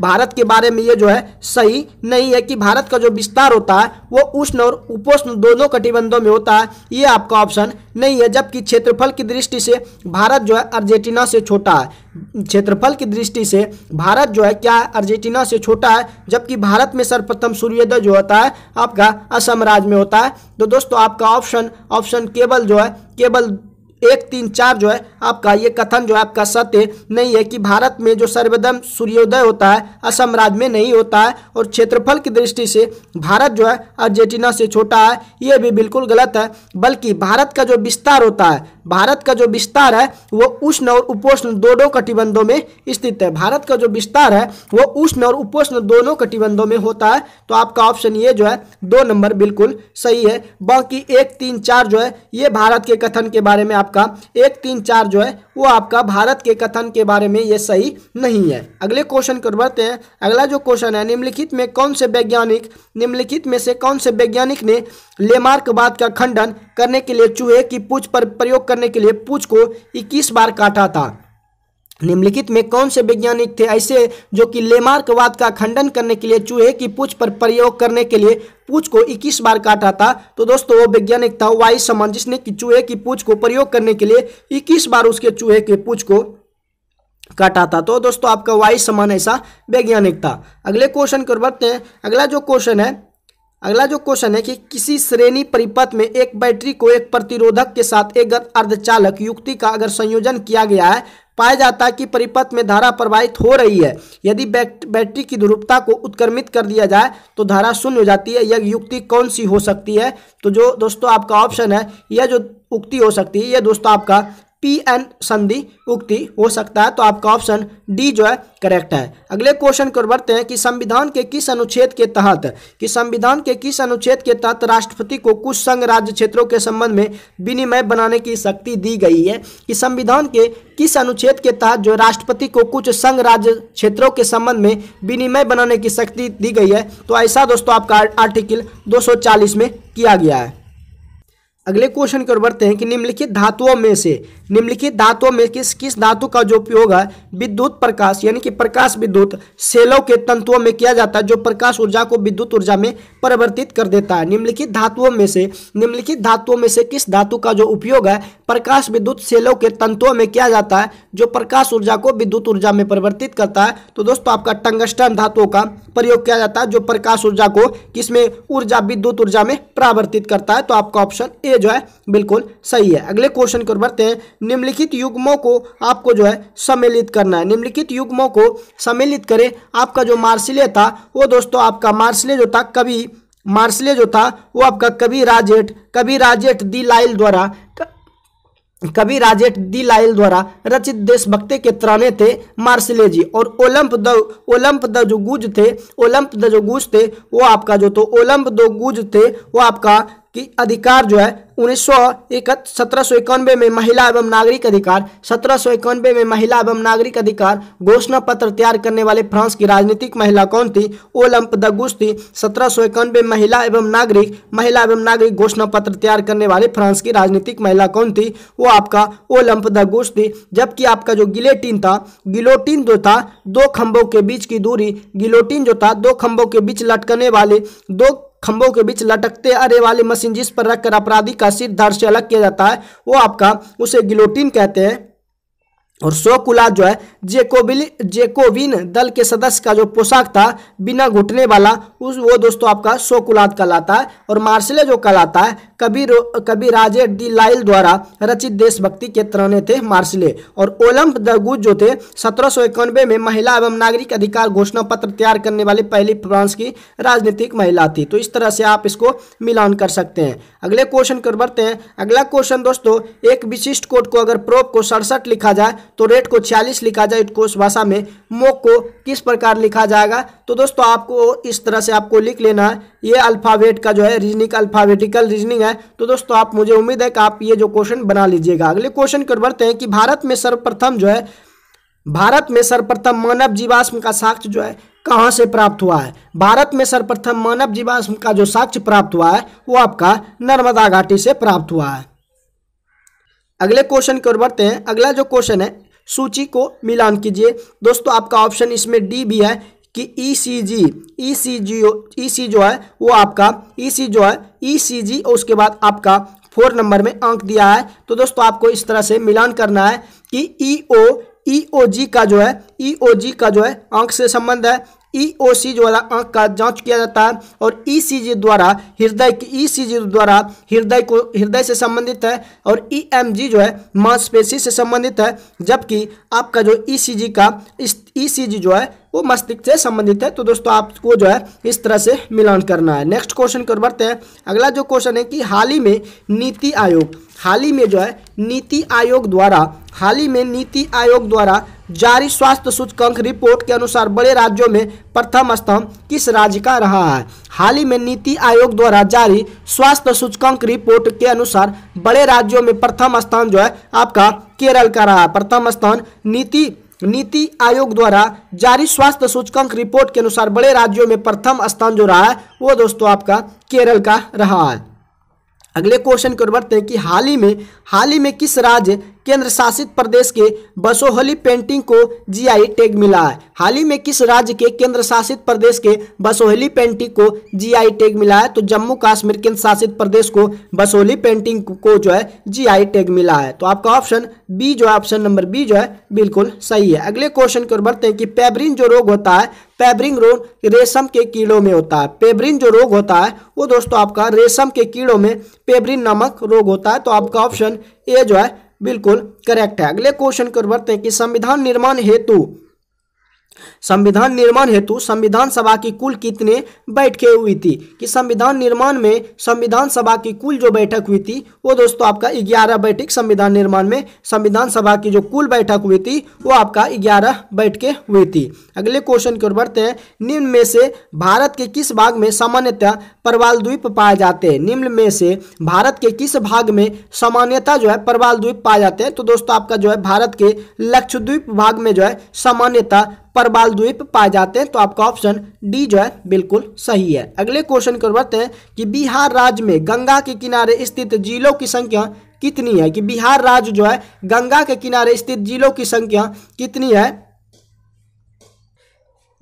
भारत के बारे में ये जो है नहीं है कि भारत का जो विस्तार होता है, वो उष्ण और उपोष्ण दोनों कटिबंधों में होता है, ये आपका ऑप्शन नहीं है, जबकि क्षेत्रफल की दृष्टि से भारत जो है अर्जेंटीना से छोटा है। क्षेत्रफल की दृष्टि से भारत जो है क्या अर्जेंटीना से छोटा है, जबकि भारत में सर्वप्रथम सूर्योदय जो होता है, आपका असम राज्य में होता है। तो दोस्तों, आपका ऑप्शन ऑप्शन केवल जो है, केवल एक, तीन, चार जो है आपका, ये कथन जो है आपका सत्य नहीं है कि भारत में जो सर्वदम सूर्योदय होता है, असम राज्य में नहीं होता है और क्षेत्रफल की दृष्टि से भारत जो है अर्जेंटीना से छोटा है, ये भी बिल्कुल गलत है। बल्कि भारत का जो विस्तार होता है भारत का जो विस्तार है, वो उष्ण और उपोष्ण दोनों कटिबंधों में स्थित है। भारत का जो विस्तार है, वो उष्ण और उपोष्ण दोनों कटिबंधों में होता है। तो आपका ऑप्शन ये जो है, दो नंबर बिल्कुल सही है। बाकी एक, तीन, चार जो है, ये भारत के कथन के बारे में आपका, एक, तीन, चार जो है, वो आपका भारत के कथन के बारे में ये सही नहीं है। अगले क्वेश्चन कर बढ़ते हैं। अगला जो क्वेश्चन है, निम्नलिखित में कौन से वैज्ञानिक, निम्नलिखित में से कौन से वैज्ञानिक ने लेमार्कवाद का खंडन करने के लिए चूहे की पूछ पर प्रयोग करने के लिए पूछ को 21 बार काटा था। निम्नलिखित में कौन से वैज्ञानिक थे ऐसे जो कि लेमार्कवाद का खंडन करने के लिए चूहे की पूछ पर प्रयोग करने के लिए पूछ को 21 बार काटा था? तो दोस्तों, वो वैज्ञानिक था वाई समान, जिसने कि चूहे की पूछ को प्रयोग करने के लिए 21 बार उसके चूहे के पूछ को काटा था। तो दोस्तों, आपका वाई समान ऐसा वैज्ञानिक था। अगले क्वेश्चन कर बढ़ते हैं। अगला जो क्वेश्चन है अगला जो क्वेश्चन है कि किसी श्रेणी परिपथ में एक बैटरी को एक प्रतिरोधक के साथ एक अर्धचालक युक्ति का अगर संयोजन किया गया है, पाया जाता है कि परिपथ में धारा प्रवाहित हो रही है। यदि बैटरी की ध्रुवता को उत्क्रमित कर दिया जाए तो धारा शून्य हो जाती है। यह युक्ति कौन सी हो सकती है? तो जो दोस्तों आपका ऑप्शन है, यह जो उक्ति हो सकती है, यह दोस्तों आपका पी एन संधि उक्ति हो सकता है तो आपका ऑप्शन डी जो है करेक्ट है। अगले क्वेश्चन को बढ़ते हैं कि संविधान के किस अनुच्छेद के तहत, कि संविधान के किस अनुच्छेद के तहत राष्ट्रपति को कुछ संघ राज्य क्षेत्रों के संबंध में विनिमय बनाने की शक्ति दी गई है? कि संविधान के किस अनुच्छेद के तहत जो राष्ट्रपति को कुछ संघ राज्य क्षेत्रों के संबंध में विनिमय बनाने की शक्ति दी गई है? तो ऐसा दोस्तों, आपका आर्टिकल दो सौ चालीस में किया गया है। अगले क्वेश्चन की ओर बढ़ते हैं कि निम्नलिखित धातुओं में से, निम्नलिखित धातुओं में किस किस धातु का जो उपयोग है? विद्युत प्रकाश, यानी कि प्रकाश विद्युत सेलों के तंतुओं में किया जाता है, जो प्रकाश ऊर्जा को विद्युत ऊर्जा में परिवर्तित कर देता है। निम्नलिखित धातुओं में से, निम्नलिखित धातुओं में से किस धातु का जो उपयोग है? प्रकाश विद्युत सेलों के तंतुओं में किया जाता है, जो प्रकाश ऊर्जा को विद्युत ऊर्जा में परिवर्तित करता है। तो दोस्तों, आपका टंगस्टन धातुओं का प्रयोग किया जाता है, जो प्रकाश ऊर्जा को किसमें? ऊर्जा, विद्युत ऊर्जा में परावर्तित करता है। तो आपका ऑप्शन ए जो है बिल्कुल सही है। अगले क्वेश्चन को बढ़ते हैं। निम्नलिखित युग्मों को आपको जो है सम्मिलित करना है। निम्नलिखित युग्मों को सम्मिलित करें। आपका जो मार्सिले था, वो दोस्तों आपका मार्सिले जो था कभी मार्सिले जो था, वो आपका कभी राजेट कभी राजेट दी लाइल द्वारा कवि राजेट दी लाइल द्वारा रचित देशभक्ति के तराने थे मार्सिले जी। और ओलंप द ओलंप द जो गुज थे, ओलंप द जो गुज थे, वो आपका जो तो ओलंप दो गुज थे, वो आपका कि अधिकार जो है, उन्नीस सौ इक्यानवे में महिला एवं नागरिक अधिकार, सत्रह इक्यानवे में महिला एवं नागरिक अधिकार, घोषणा पत्र तैयार करने वाले फ्रांस की राजनीतिक महिला कौन थी? ओलंप दगुस थी। सत्रह इक्यानवे महिला एवं नागरिक, महिला एवं नागरिक घोषणा पत्र तैयार करने वाले फ्रांस की राजनीतिक महिला कौन थी? वो आपका ओलंप दगुस थी। जबकि आपका जो गिलेटिन था, गिलोटिन जो था, दो खंभों के बीच की दूरी, गिलोटिन जो था, दो खंभों के बीच लटकने वाले, दो खंभों के बीच लटकते अरे वाली मशीन जिस पर रखकर अपराधी का सिर धड़ से अलग किया जाता है, वो आपका उसे गिलोटिन कहते हैं। और शोकुला जो है, जेकोबिल, जेकोविन दल के सदस्य का जो पोशाक था, बिना घुटने वाला, उस वो दोस्तों आपका शोकुलाद कहलाता है। और मार्शले जो कहलाता है कबीर राजे डी लाइल द्वारा रचित देशभक्ति के तराने थे मार्शले और ओलंप दगुज जो थे, सत्रह में महिला एवं नागरिक अधिकार घोषणा पत्र तैयार करने वाली पहली फ्रांस की राजनीतिक महिला थी। तो इस तरह से आप इसको मिलान कर सकते हैं। अगले क्वेश्चन कर बढ़ते हैं। अगला क्वेश्चन दोस्तों, एक विशिष्ट कोड को अगर प्रोप को सड़सठ लिखा जाए तो रेट को छियालीस लिखा जाए तो भाषा में मोक को किस प्रकार लिखा जाएगा? तो दोस्तों, आपको इस तरह से आपको लिख लेना है। ये अल्फ़ाबेट का जो है रीजनिंग अल्फ़ाबेटिकल रीजनिंग है। तो दोस्तों, आप, मुझे उम्मीद है कि आप ये जो क्वेश्चन बना लीजिएगा। अगले क्वेश्चन कर बढ़ते हैं कि भारत में सर्वप्रथम जो है, भारत में सर्वप्रथम मानव जीवाश्म का साक्ष्य जो है, कहाँ से प्राप्त हुआ है? भारत में सर्वप्रथम मानव जीवाश्म का जो साक्ष्य प्राप्त हुआ है, वो आपका नर्मदा घाटी से प्राप्त हुआ है। अगले क्वेश्चन की ओर बढ़ते हैं। अगला जो क्वेश्चन है सूची को मिलान कीजिए। दोस्तों, आपका ऑप्शन इसमें डी भी है कि ई सी जी ई सी जी ई सी जो है, वो आपका ई सी जो है ई सी जी और उसके बाद आपका फोर नंबर में अंक दिया है। तो दोस्तों, आपको इस तरह से मिलान करना है कि ई ओ ई ओ जी का जो है ई ओ जी का जो है, अंक से संबंध है। ईओसी e द्वारा आँख का जाँच किया जाता है और ईसीजी e द्वारा हृदय की ईसीजी e द्वारा हृदय को हृदय से संबंधित है और ईएमजी जो है मांसपेशी से संबंधित है, जबकि आपका जो ईसीजी का ईसीजी जो है वो मस्तिष्क से संबंधित है। तो दोस्तों, आपको जो है इस तरह से मिलान करना है। नेक्स्ट क्वेश्चन कर बढ़ते हैं। अगला जो क्वेश्चन है कि हाल ही में नीति आयोग, हाल ही में जो है नीति आयोग द्वारा, हाल ही में नीति आयोग द्वारा जारी स्वास्थ्य सूचकांक रिपोर्ट के अनुसार बड़े राज्यों में प्रथम स्थान किस राज्य का रहा है? हाल ही में नीति आयोग द्वारा जारी स्वास्थ्य सूचकांक रिपोर्ट के अनुसार बड़े राज्यों में प्रथम स्थान जो है आपका केरल का रहा। प्रथम स्थान नीति नीति आयोग द्वारा जारी स्वास्थ्य सूचकांक रिपोर्ट के अनुसार बड़े राज्यों में प्रथम स्थान जो रहा है वो दोस्तों आपका केरल का रहा है। अगले क्वेश्चन की ओर बढ़ते हैं कि हाल ही में, हाल ही में किस राज्य केंद्र शासित प्रदेश के बसोहली पेंटिंग को जीआई टैग मिला है? हाल ही में किस राज्य के केंद्र शासित प्रदेश के बसोहली पेंटिंग को जीआई टैग मिला है? तो जम्मू कश्मीर केंद्र शासित प्रदेश को बसोहली पेंटिंग को जो है जीआई टैग मिला है। तो आपका ऑप्शन बी जो है ऑप्शन नंबर बी जो है, बिल्कुल सही है। अगले क्वेश्चन की ओर बढ़ते हैं कि पेब्रिन जो रोग होता है पेब्रिन रोग रेशम के कीड़ों में होता है। पेबरिन जो रोग होता है, वो दोस्तों आपका रेशम के कीड़ों में पेबरिन नामक रोग होता है। तो आपका ऑप्शन ए जो है, बिल्कुल करेक्ट है। अगले क्वेश्चन को बढ़ते हैं कि संविधान निर्माण हेतु संविधान निर्माण हेतु संविधान सभा की कुल कितने बैठकें हुई थी? कि संविधान निर्माण में संविधान सभा की कुल जो बैठक हुई थी, वो दोस्तों आपका ग्यारह बैठक संविधान निर्माण में संविधान सभा की जो कुल बैठक हुई थी, वो आपका ग्यारह बैठकें हुई थी। अगले क्वेश्चन की ओर बढ़ते हैं। निम्न में से भारत के किस भाग में सामान्यतः प्रवाल द्वीप पाए जाते हैं? निम्न में से भारत के किस भाग में सामान्यता जो है प्रवाल द्वीप पाए जाते हैं? तो दोस्तों आपका जो है भारत के लक्षद्वीप भाग में जो है सामान्यतः परबाल द्वीप पाए जाते हैं तो आपका ऑप्शन डी जो है बिल्कुल सही है। अगले क्वेश्चन को बढ़ते हैं कि बिहार राज्य में गंगा के किनारे स्थित जिलों की संख्या कितनी है? कि बिहार राज्य जो है गंगा के किनारे स्थित जिलों की संख्या कितनी है?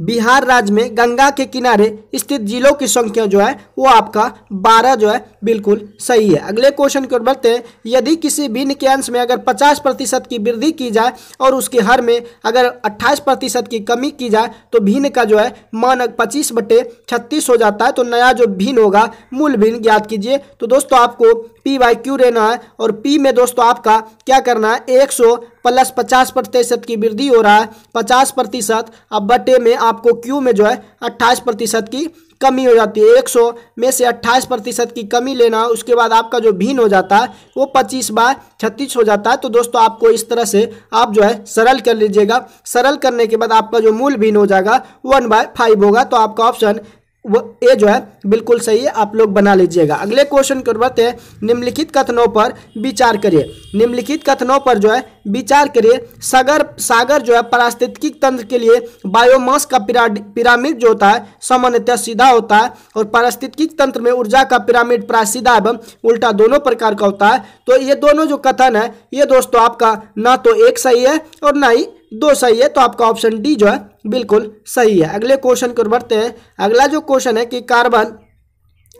बिहार राज्य में गंगा के किनारे स्थित जिलों की संख्या जो है, वो आपका बारह जो है, बिल्कुल सही है। अगले क्वेश्चन की ओर बढ़ते हैं। यदि किसी भिन्न के अंश में अगर पचास प्रतिशत की वृद्धि की जाए और उसके हर में अगर अट्ठाईस प्रतिशत की कमी की जाए तो भिन्न का जो है मान पच्चीस बटे छत्तीस हो जाता है। तो नया जो भिन्न होगा, मूल भिन्न ज्ञात कीजिए। तो दोस्तों, आपको पी वाई क्यू रहना है और पी में दोस्तों, आपका क्या करना है? एक सौ प्लस पचास प्रतिशत की वृद्धि हो रहा है, पचास प्रतिशत। अब बटे में आपको क्यू में जो है, अट्ठाईस प्रतिशत की कमी हो जाती है। एक सौ में से अट्ठाईस प्रतिशत की कमी लेना, उसके बाद आपका जो भिन्न हो जाता है, वो पच्चीस बाय छत्तीस हो जाता है। तो दोस्तों, आपको इस तरह से आप जो है, सरल कर लीजिएगा। सरल करने के बाद आपका जो मूल भिन्न हो जाएगा, वन बाय फाइव होगा। तो आपका ऑप्शन वो, ये जो है, बिल्कुल सही है, आप लोग बना लीजिएगा। अगले क्वेश्चन की बढ़ते हैं, निम्नलिखित कथनों पर विचार करिए। निम्नलिखित कथनों पर जो है, विचार करिए, सागर सागर जो है, पारिस्थितिक तंत्र के लिए बायोमास का पिरामिड जो होता है, सामान्यतः सीधा होता है, और पारिस्थितिक तंत्र में ऊर्जा का पिरामिड प्राय सीधा एवं उल्टा दोनों प्रकार का होता है। तो ये दोनों जो कथन है, ये दोस्तों आपका ना तो एक सही है और ना ही दो सही है तो आपका ऑप्शन डी जो है, बिल्कुल सही है। अगले क्वेश्चन को बढ़ते हैं। अगला जो क्वेश्चन है कि कार्बन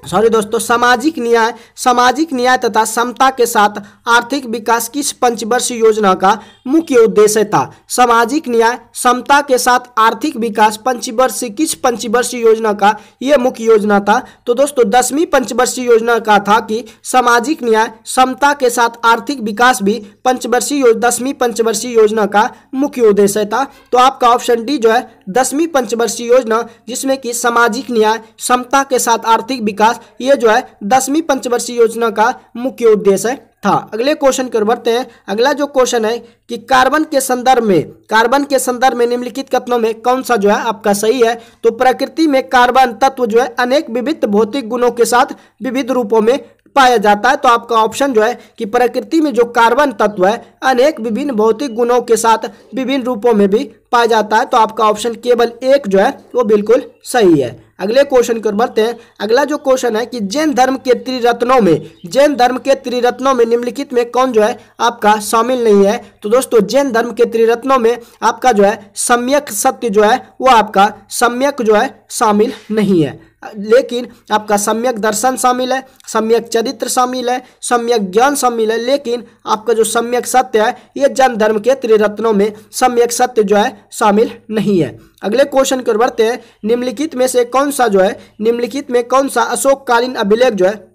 सॉरी दोस्तों, सामाजिक न्याय सामाजिक न्याय तथा समता के साथ आर्थिक विकास किस पंचवर्षीय योजना का मुख्य उद्देश्य था। सामाजिक न्याय, समता के साथ आर्थिक विकास पंचवर्षीय किस पंचवर्षीय योजना का यह मुख्य योजना था। तो दोस्तों, दसवीं पंचवर्षीय योजना का था कि सामाजिक न्याय, समता के साथ आर्थिक विकास भी पंचवर्षीय दसवीं पंचवर्षीय योजना का मुख्य उद्देश्य था। तो आपका ऑप्शन डी जो है, दसवीं पंचवर्षीय योजना, जिसमें कि सामाजिक न्याय, समता के साथ आर्थिक विकास विकास, ये जो है दसवीं पंचवर्षीय योजना का मुख्य उद्देश्य था। अगले क्वेश्चन की ओर बढ़ते हैं। अगला जो क्वेश्चन है कि कार्बन के संदर्भ में कार्बन के संदर्भ में निम्नलिखित कथनों में कौन सा जो है आपका सही है? तो प्रकृति में कार्बन तत्व जो है अनेक विविध भौतिक गुणों के साथ विविध रूपों में पाया जाता है। तो आपका ऑप्शन जो है कि प्रकृति में जो कार्बन तत्व है, अनेक विभिन्न भौतिक गुणों के साथ विभिन्न रूपों में भी पाया जाता है। तो आपका ऑप्शन केवल एक जो है, वो बिल्कुल सही है। अगले क्वेश्चन की ओर बढ़ते हैं। अगला जो क्वेश्चन है कि जैन धर्म के त्रिरत्नों में, जैन धर्म के त्रिरत्नों में निम्नलिखित में कौन जो है आपका शामिल नहीं है? तो दोस्तों, जैन धर्म के त्रिरत्नों में आपका जो है सम्यक सत्य जो है, वो आपका सम्यक जो है शामिल नहीं है। लेकिन आपका सम्यक दर्शन शामिल है, सम्यक चरित्र शामिल है, सम्यक ज्ञान शामिल है, लेकिन आपका जो सम्यक सत्य है, ये जैन धर्म के त्रिरत्नों में सम्यक सत्य जो है शामिल नहीं है। अगले क्वेश्चन की ओर बढ़ते हैं। निम्नलिखित में से कौन सा जो है, निम्नलिखित में कौन सा अशोककालीन अभिलेख जो है,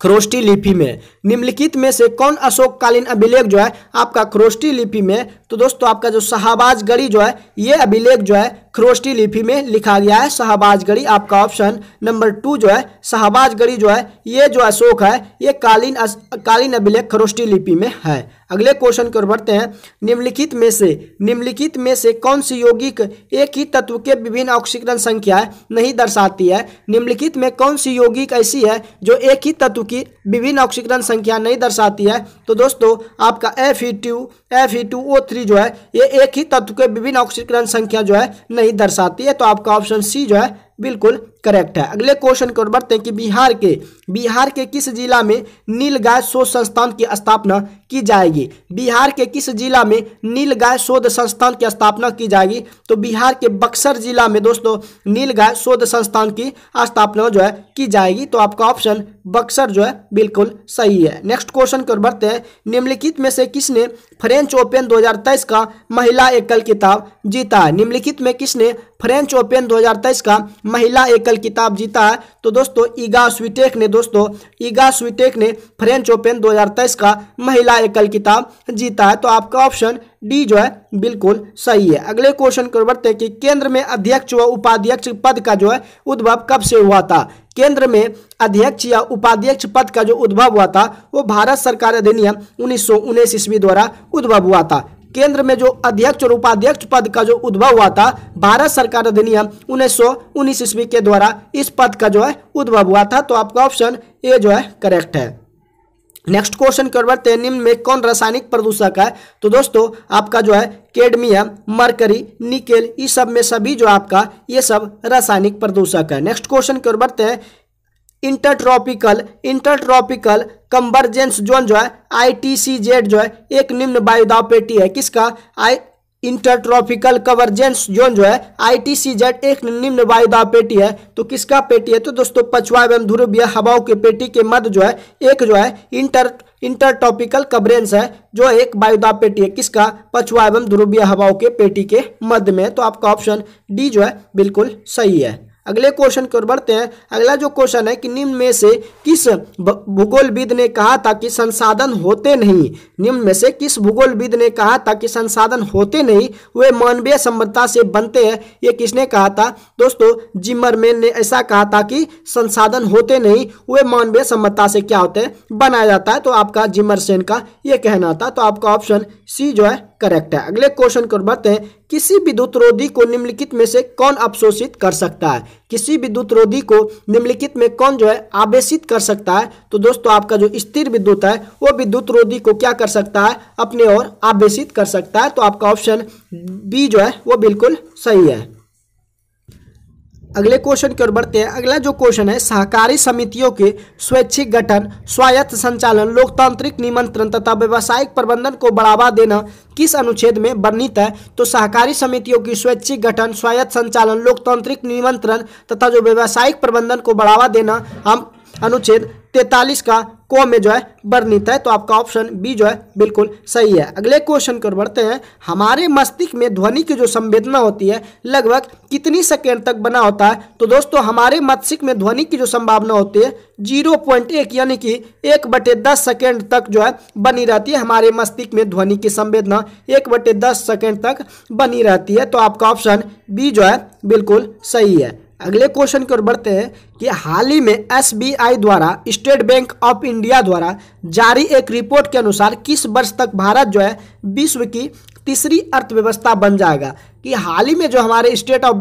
खरोष्टी लिपि में? निम्नलिखित में से कौन अशोककालीन अभिलेख जो है, आपका खरोष्टी लिपि में? तो दोस्तों, आपका जो शाहबाज गढ़ी जो है, ये अभिलेख जो है, खरोष्टी लिपि में लिखा गया है। शाहबाज गढ़ी आपका ऑप्शन नंबर टू जो है शाहबाज गढ़ी जो है, ये जो अशोक है, ये कालीन कालीन अभिलेख खरोष्टी लिपि में है। अगले क्वेश्चन की ओर बढ़ते हैं। निम्नलिखित में से, निम्नलिखित में से कौन सी यौगिक एक ही तत्व के विभिन्न ऑक्सीकरण संख्याएँ नहीं दर्शाती है? निम्नलिखित में कौन सी यौगिक ऐसी है जो एक ही तत्व की विभिन्न ऑक्सीकरण संख्या नहीं दर्शाती है? तो दोस्तों, आपका F E two F E two O three जो है, ये एक ही तत्व के विभिन्न ऑक्सीकरण संख्या जो है नहीं दर्शाती है। तो आपका ऑप्शन सी जो है बिल्कुल करेक्ट है। अगले क्वेश्चन की ओर बढ़ते हैं कि बिहार के बिहार के किस जिला में नील गाय शोध संस्थान की स्थापना की जाएगी? बिहार के किस जिला में नील गाय शोध संस्थान की स्थापना की जाएगी? तो बिहार के बक्सर जिला में दोस्तों नील गाय शोध संस्थान की स्थापना जो है की जाएगी। तो आपका ऑप्शन बक्सर जो है बिल्कुल सही है। नेक्स्ट क्वेश्चन की ओर बढ़ते हैं। निम्नलिखित में से किसने फ्रेंच ओपन 2023 का महिला एकल किताब जीता? है निम्नलिखित में किसने फ्रेंच ओपन 2023 का महिला एकल किताब जीता है। तो दोस्तों, ईगा स्वीटेक ने दोस्तों, ईगा स्वीटेक ने फ्रेंच ओपन 2023 का महिला एकल किताब जीता है। तो आपका ऑप्शन डी जो है, बिल्कुल सही है। अगले क्वेश्चन को बढ़ते हैं कि केंद्र में अध्यक्ष व उपाध्यक्ष पद का जो है, उद्भव कब से हुआ था? केंद्र में अध्यक्ष या उपाध्यक्ष पद का जो उद्भव हुआ था, वो भारत सरकार अधिनियम उन्नीस सौ उन्नीस ईस्वी द्वारा उद्भव हुआ था। केंद्र में जो अध्यक्ष और उपाध्यक्ष पद का जो उद्भव हुआ था, भारत सरकार अधिनियम उन्नीस ईस्वी के द्वारा इस पद का जो है उद्भव हुआ था तो आपका ऑप्शन ए जो है करेक्ट है। नेक्स्ट क्वेश्चन कर बढ़ते हैं, निम्न में कौन रासायनिक प्रदूषक है? तो दोस्तों, आपका जो है केडमियम, मरकरी, निकेल इस सब में सभी जो आपका, ये सब रासायनिक प्रदूषक है। नेक्स्ट क्वेश्चन की ओर बढ़ते हैं इंटरट्रॉपिकल इंटरट्रॉपिकल कंबरजेंस जोन जो है आईटीसीजेड जो है, एक निम्न वायुदाव पेटी है। किसका? आई इंटरट्रॉपिकल कवर्जेंस जोन जो है आईटीसीजेड एक निम्न वायुदाव पेटी है। तो किसका पेटी है? तो दोस्तों, पछुआ एवं ध्रुवीय हवाओं के पेटी के मध्य जो है, एक जो है इंटर इंटरटॉपिकल कवरेंस है, जो एक वायुदाब पेटी है। किसका? पछुआ एवं ध्रुवीय हवाओं के पेटी के मध्य में तो आपका ऑप्शन डी जो है, बिल्कुल सही है। अगले क्वेश्चन की ओर बढ़ते हैं। अगला जो क्वेश्चन है कि निम्न में से किस भूगोलविद ने कहा था कि संसाधन होते नहीं? निम्न में से किस भूगोलविद ने कहा था कि संसाधन होते नहीं? वे मानवीय संबद्धता से बनते हैं। ये किसने कहा था? दोस्तों जिमरमैन ने ऐसा कहा था कि संसाधन होते नहीं, वे मानवीय संबद्धता से क्या होते हैं? बनाया जाता है। तो आपका जिमरसेन का ये कहना था। तो आपका ऑप्शन सी जो है करेक्ट है। अगले क्वेश्चन को बढ़ते हैं। किसी विद्युत रोधी को निम्नलिखित में से कौन अवशोषित कर सकता है? किसी विद्युत रोधी को निम्नलिखित में कौन जो है आवेशित कर सकता है? तो दोस्तों, आपका जो स्थिर विद्युत है, वो विद्युत रोधी को क्या कर सकता है? अपने और आवेशित कर सकता है। तो आपका ऑप्शन बी जो है, वो बिल्कुल सही है। अगले क्वेश्चन की ओर बढ़ते हैं। अगला जो क्वेश्चन है, सहकारी समितियों के स्वैच्छिक गठन, स्वायत्त संचालन, लोकतांत्रिक निमंत्रण तथा व्यावसायिक प्रबंधन को बढ़ावा देना किस अनुच्छेद में वर्णित है? तो सहकारी समितियों की स्वैच्छिक गठन, स्वायत्त संचालन, लोकतांत्रिक निमंत्रण तथा जो व्यावसायिक प्रबंधन को बढ़ावा देना, हम अनुच्छेद तैतालीस का को में जो है वर्णित है तो आपका ऑप्शन बी जो है बिल्कुल सही है। अगले क्वेश्चन की ओर बढ़ते हैं। हमारे मस्तिष्क में ध्वनि की जो संवेदना होती है, लगभग कितनी सेकेंड तक बना होता है? तो दोस्तों, हमारे मस्तिष्क में ध्वनि की जो संभावना होती है ज़ीरो पॉइंट एक, यानी कि एक बटे दस सेकेंड तक जो है बनी रहती है। हमारे मस्तिष्क में ध्वनि की संवेदना एक बटे दस सेकेंड तक बनी रहती है। तो आपका ऑप्शन बी जो है बिल्कुल सही है। अगले क्वेश्चन की ओर बढ़ते हैं कि हाल ही में एसबीआई द्वारा, स्टेट बैंक ऑफ़ इंडिया द्वारा जारी एक रिपोर्ट के अनुसार किस वर्ष तक भारत जो है विश्व की तीसरी अर्थव्यवस्था बन जाएगा? कि हाल ही में जो हमारे state of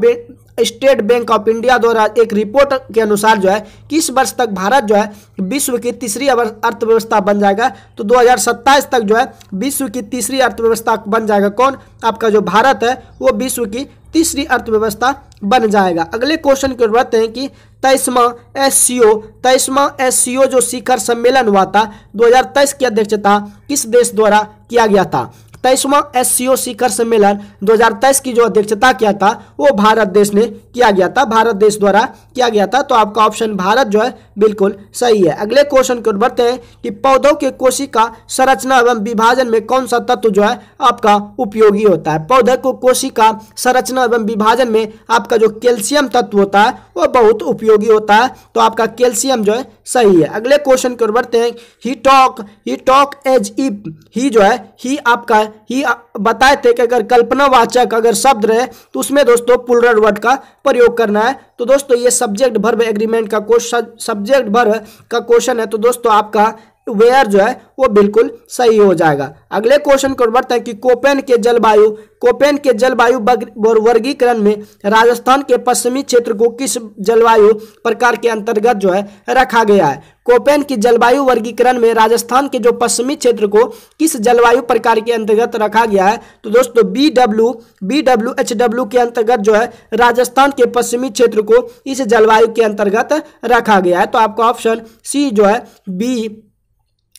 state bank of India द्वारा एक रिपोर्ट के अनुसार जो है, किस वर्ष तक भारत जो है, विश्व की तीसरी अर्थव्यवस्था बन जाएगा? तो 2027 तक जो है, विश्व की तीसरी अर्थव्यवस्था बन जाएगा कौन? आपका जो भारत है, वो विश्व की तीसरी अर्थव्यवस्था बन जाएगा। अगले क्वेश्चन की ओर हैं कि तेईसवा एस सी ओ तेईसवा एस सी ओ जो शिखर सम्मेलन हुआ था 2023 की अध्यक्षता किस देश द्वारा किया गया था? तेईसवा एस शिखर सम्मेलन 2023 की जो अध्यक्षता किया था, वो भारत देश ने किया गया था। भारत देश द्वारा किया गया था तो आपका ऑप्शन भारत जो है, बिल्कुल सही है। अगले क्वेश्चन को बढ़ते हैं कि पौधों के कोशिका संरचना एवं विभाजन में कौन सा तत्व जो है, आपका उपयोगी होता है? पौधे को कोशिका संरचना एवं विभाजन में आपका जो कैल्शियम तत्व होता है वो बहुत उपयोगी होता है। तो आपका कैल्शियम जो है, सही है। अगले क्वेश्चन की ओर बढ़ते हैं। He talk he talk as if he जो है ही आपका ही बताए थे कि अगर कल्पनावाचक अगर शब्द रहे तो उसमें दोस्तों पुलर वर्ड का प्रयोग करना है। तो दोस्तों, ये सब्जेक्ट भर्व एग्रीमेंट का क्वेश्चन सब्जेक्ट भर्व का क्वेश्चन है। तो दोस्तों, आपका वेयर जो है, वो बिल्कुल सही हो जाएगा। अगले क्वेश्चन को बढ़ते हैं कि कोपेन के जलवायु, कोपेन के जलवायु वर्गीकरण में राजस्थान के पश्चिमी क्षेत्र को किस जलवायु प्रकार के अंतर्गत जो है, रखा गया है? कोपेन की जलवायु वर्गीकरण में राजस्थान के जो पश्चिमी क्षेत्र को किस जलवायु प्रकार के अंतर्गत रखा गया है? तो दोस्तों B W B W H W के अंतर्गत जो है, राजस्थान के पश्चिमी क्षेत्र को इस जलवायु के अंतर्गत रखा गया है। तो आपका ऑप्शन सी जो है B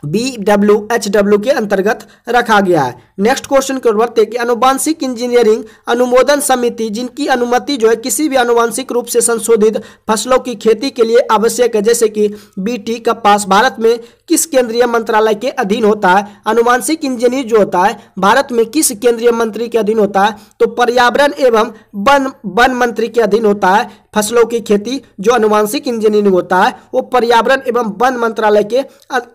B W H W के अंतर्गत रखा गया है। नेक्स्ट क्वेश्चन की ओर बढ़ते कि अनुवांशिक इंजीनियरिंग अनुमोदन समिति जिनकी अनुमति जो है किसी भी अनुवांशिक रूप से संशोधित फ़सलों की खेती के लिए आवश्यक है, जैसे कि बीटी कपास भारत में किस केंद्रीय मंत्रालय के अधीन होता है? अनुवांशिक इंजीनियर जो होता है, भारत में किस केंद्रीय मंत्री के अधीन होता है? तो पर्यावरण एवं वन वन मंत्री के अधीन होता है फ़सलों की खेती, जो अनुवांशिक इंजीनियरिंग होता है, वो पर्यावरण एवं वन मंत्रालय के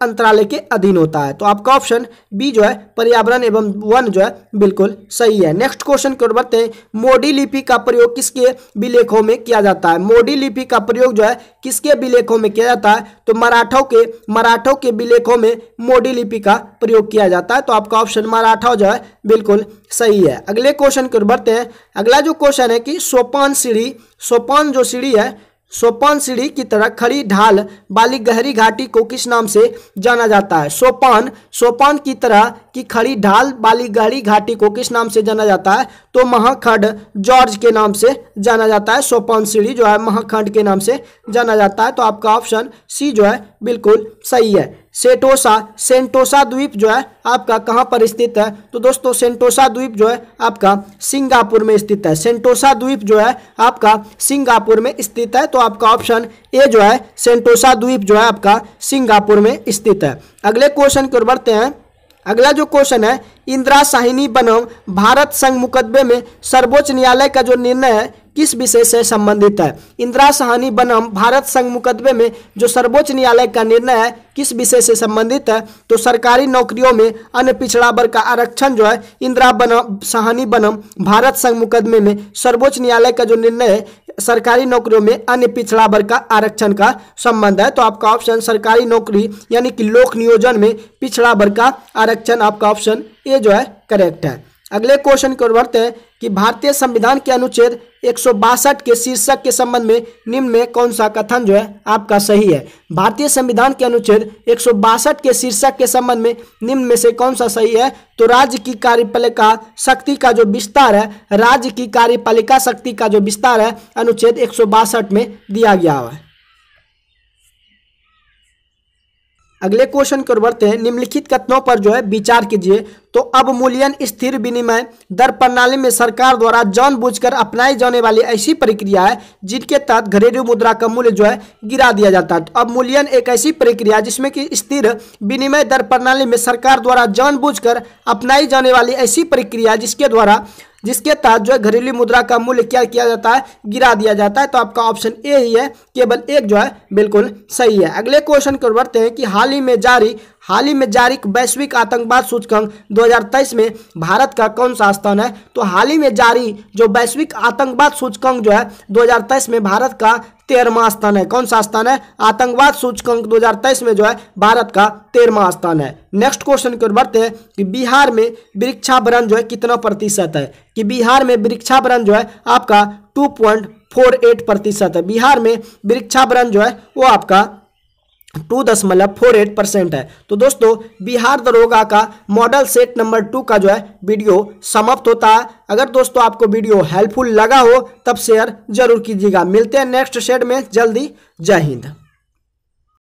अंतरालय के अधीन होता है। तो आपका ऑप्शन बी जो है, पर्यावरण एवं वन जो है, बिल्कुल सही है। नेक्स्ट क्वेश्चन की ओर बढ़ते हैं। मोडी लिपि का प्रयोग किसके विलेखों में किया जाता है? मोडी लिपि का प्रयोग जो है, किसके विलेखों में किया जाता है? तो मराठों के मराठों के विलेखों में मोडी लिपि का प्रयोग किया जाता है। तो आपका ऑप्शन मराठा जो है, बिल्कुल सही है। अगले क्वेश्चन की ओर बढ़ते हैं। अगला जो क्वेश्चन है कि सोपान सीढ़ी, सोपान जो सीढ़ी है, सोपान सीढ़ी की तरह खड़ी ढाल वाली गहरी घाटी को किस नाम से जाना जाता है? सोपान सोपान की तरह की खड़ी ढाल वाली गहरी घाटी को किस नाम से जाना जाता है तो महाखंड जॉर्ज के नाम से जाना जाता है, सोपान सीढ़ी जो है महाखंड के नाम से जाना जाता है तो आपका ऑप्शन सी जो है बिल्कुल सही है। सेटोसा, सेंटोसा द्वीप जो है आपका कहाँ पर स्थित है? तो दोस्तों, सेंटोसा द्वीप जो है आपका सिंगापुर में स्थित है। सेंटोसा द्वीप जो है आपका सिंगापुर में स्थित है तो आपका ऑप्शन ए जो है, सेंटोसा द्वीप जो है आपका सिंगापुर में स्थित है। अगले क्वेश्चन की ओर बढ़ते हैं। अगला जो क्वेश्चन है, इंदिरा साहिनी बनम, भारत संघ मुकदमे में सर्वोच्च न्यायालय का जो निर्णय है किस विषय से संबंधित है? इंदिरा सहानी बनम, भारत संघ मुकदमे में जो सर्वोच्च न्यायालय का निर्णय है, किस विषय से संबंधित है? तो सरकारी नौकरियों में अन्य पिछड़ा वर्ग का आरक्षण जो है, इंदिरा बनम सहानी बनम, भारत संघ मुकदमे में सर्वोच्च न्यायालय का जो निर्णय है, सरकारी नौकरियों में अन्य पिछड़ा वर्ग का आरक्षण का संबंध है। तो आपका ऑप्शन सरकारी नौकरी, यानी कि लोक नियोजन में पिछड़ा वर्ग का आरक्षण आपका ऑप्शन ए जो है, करेक्ट है। अगले क्वेश्चन की ओर बढ़ते हैं कि भारतीय संविधान के अनुच्छेद एक सौ बासठ के शीर्षक के संबंध में निम्न में कौन सा कथन जो है आपका सही है? भारतीय संविधान के अनुच्छेद एक सौ बासठ के शीर्षक के संबंध में निम्न में से कौन सा सही है? तो राज्य की कार्यपालिका शक्ति का जो विस्तार है, राज्य की कार्यपालिका शक्ति का जो विस्तार है, अनुच्छेद एक सौ बासठ में दिया गया है। अगले क्वेश्चन की ओर बढ़ते हैं। निम्नलिखित कथनों पर जो है विचार कीजिए। तो अवमूल्यन स्थिर विनिमय दर प्रणाली में सरकार द्वारा जान जानबूझकर अपनाई जाने वाली ऐसी प्रक्रिया है, जिनके तहत घरेलू मुद्रा का मूल्य जो है गिरा दिया जाता है। तो अवमूल्यन एक ऐसी प्रक्रिया जिसमें कि स्थिर विनिमय दर प्रणाली में सरकार द्वारा जान जानबूझकर अपनाई जाने वाली ऐसी प्रक्रिया जिसके द्वारा, जिसके तहत जो है घरेलू मुद्रा का मूल्य क्या किया जाता है, गिरा दिया जाता है। तो आपका ऑप्शन ए ही है, केवल एक जो है बिल्कुल सही है। अगले क्वेश्चन को बढ़ते हैं कि हाल ही में जारी हाल ही में जारी वैश्विक आतंकवाद सूचकांक 2023 में भारत का कौन सा स्थान है? तो हाल ही में जारी जो वैश्विक आतंकवाद सूचकांक जो है 2023 में भारत का तेरहवा स्थान है। कौन सा स्थान है? आतंकवाद सूचकांक 2023 में जो है, भारत का तेरहवा स्थान है। नेक्स्ट क्वेश्चन की ओर बढ़ते हैं कि बिहार में वृक्षावरण जो है, कितना प्रतिशत है? कि बिहार में वृक्षावरण जो है, आपका टू पॉइंट फोर एट प्रतिशत है। बिहार में वृक्षावरण जो है, वो आपका टू दशमलव फोर एट परसेंट है। तो दोस्तों, बिहार दरोगा का मॉडल सेट नंबर टू का जो है वीडियो समाप्त होता है। अगर दोस्तों आपको वीडियो हेल्पफुल लगा हो, तब शेयर ज़रूर कीजिएगा। मिलते हैं नेक्स्ट सेट में। जल्दी, जय हिंद।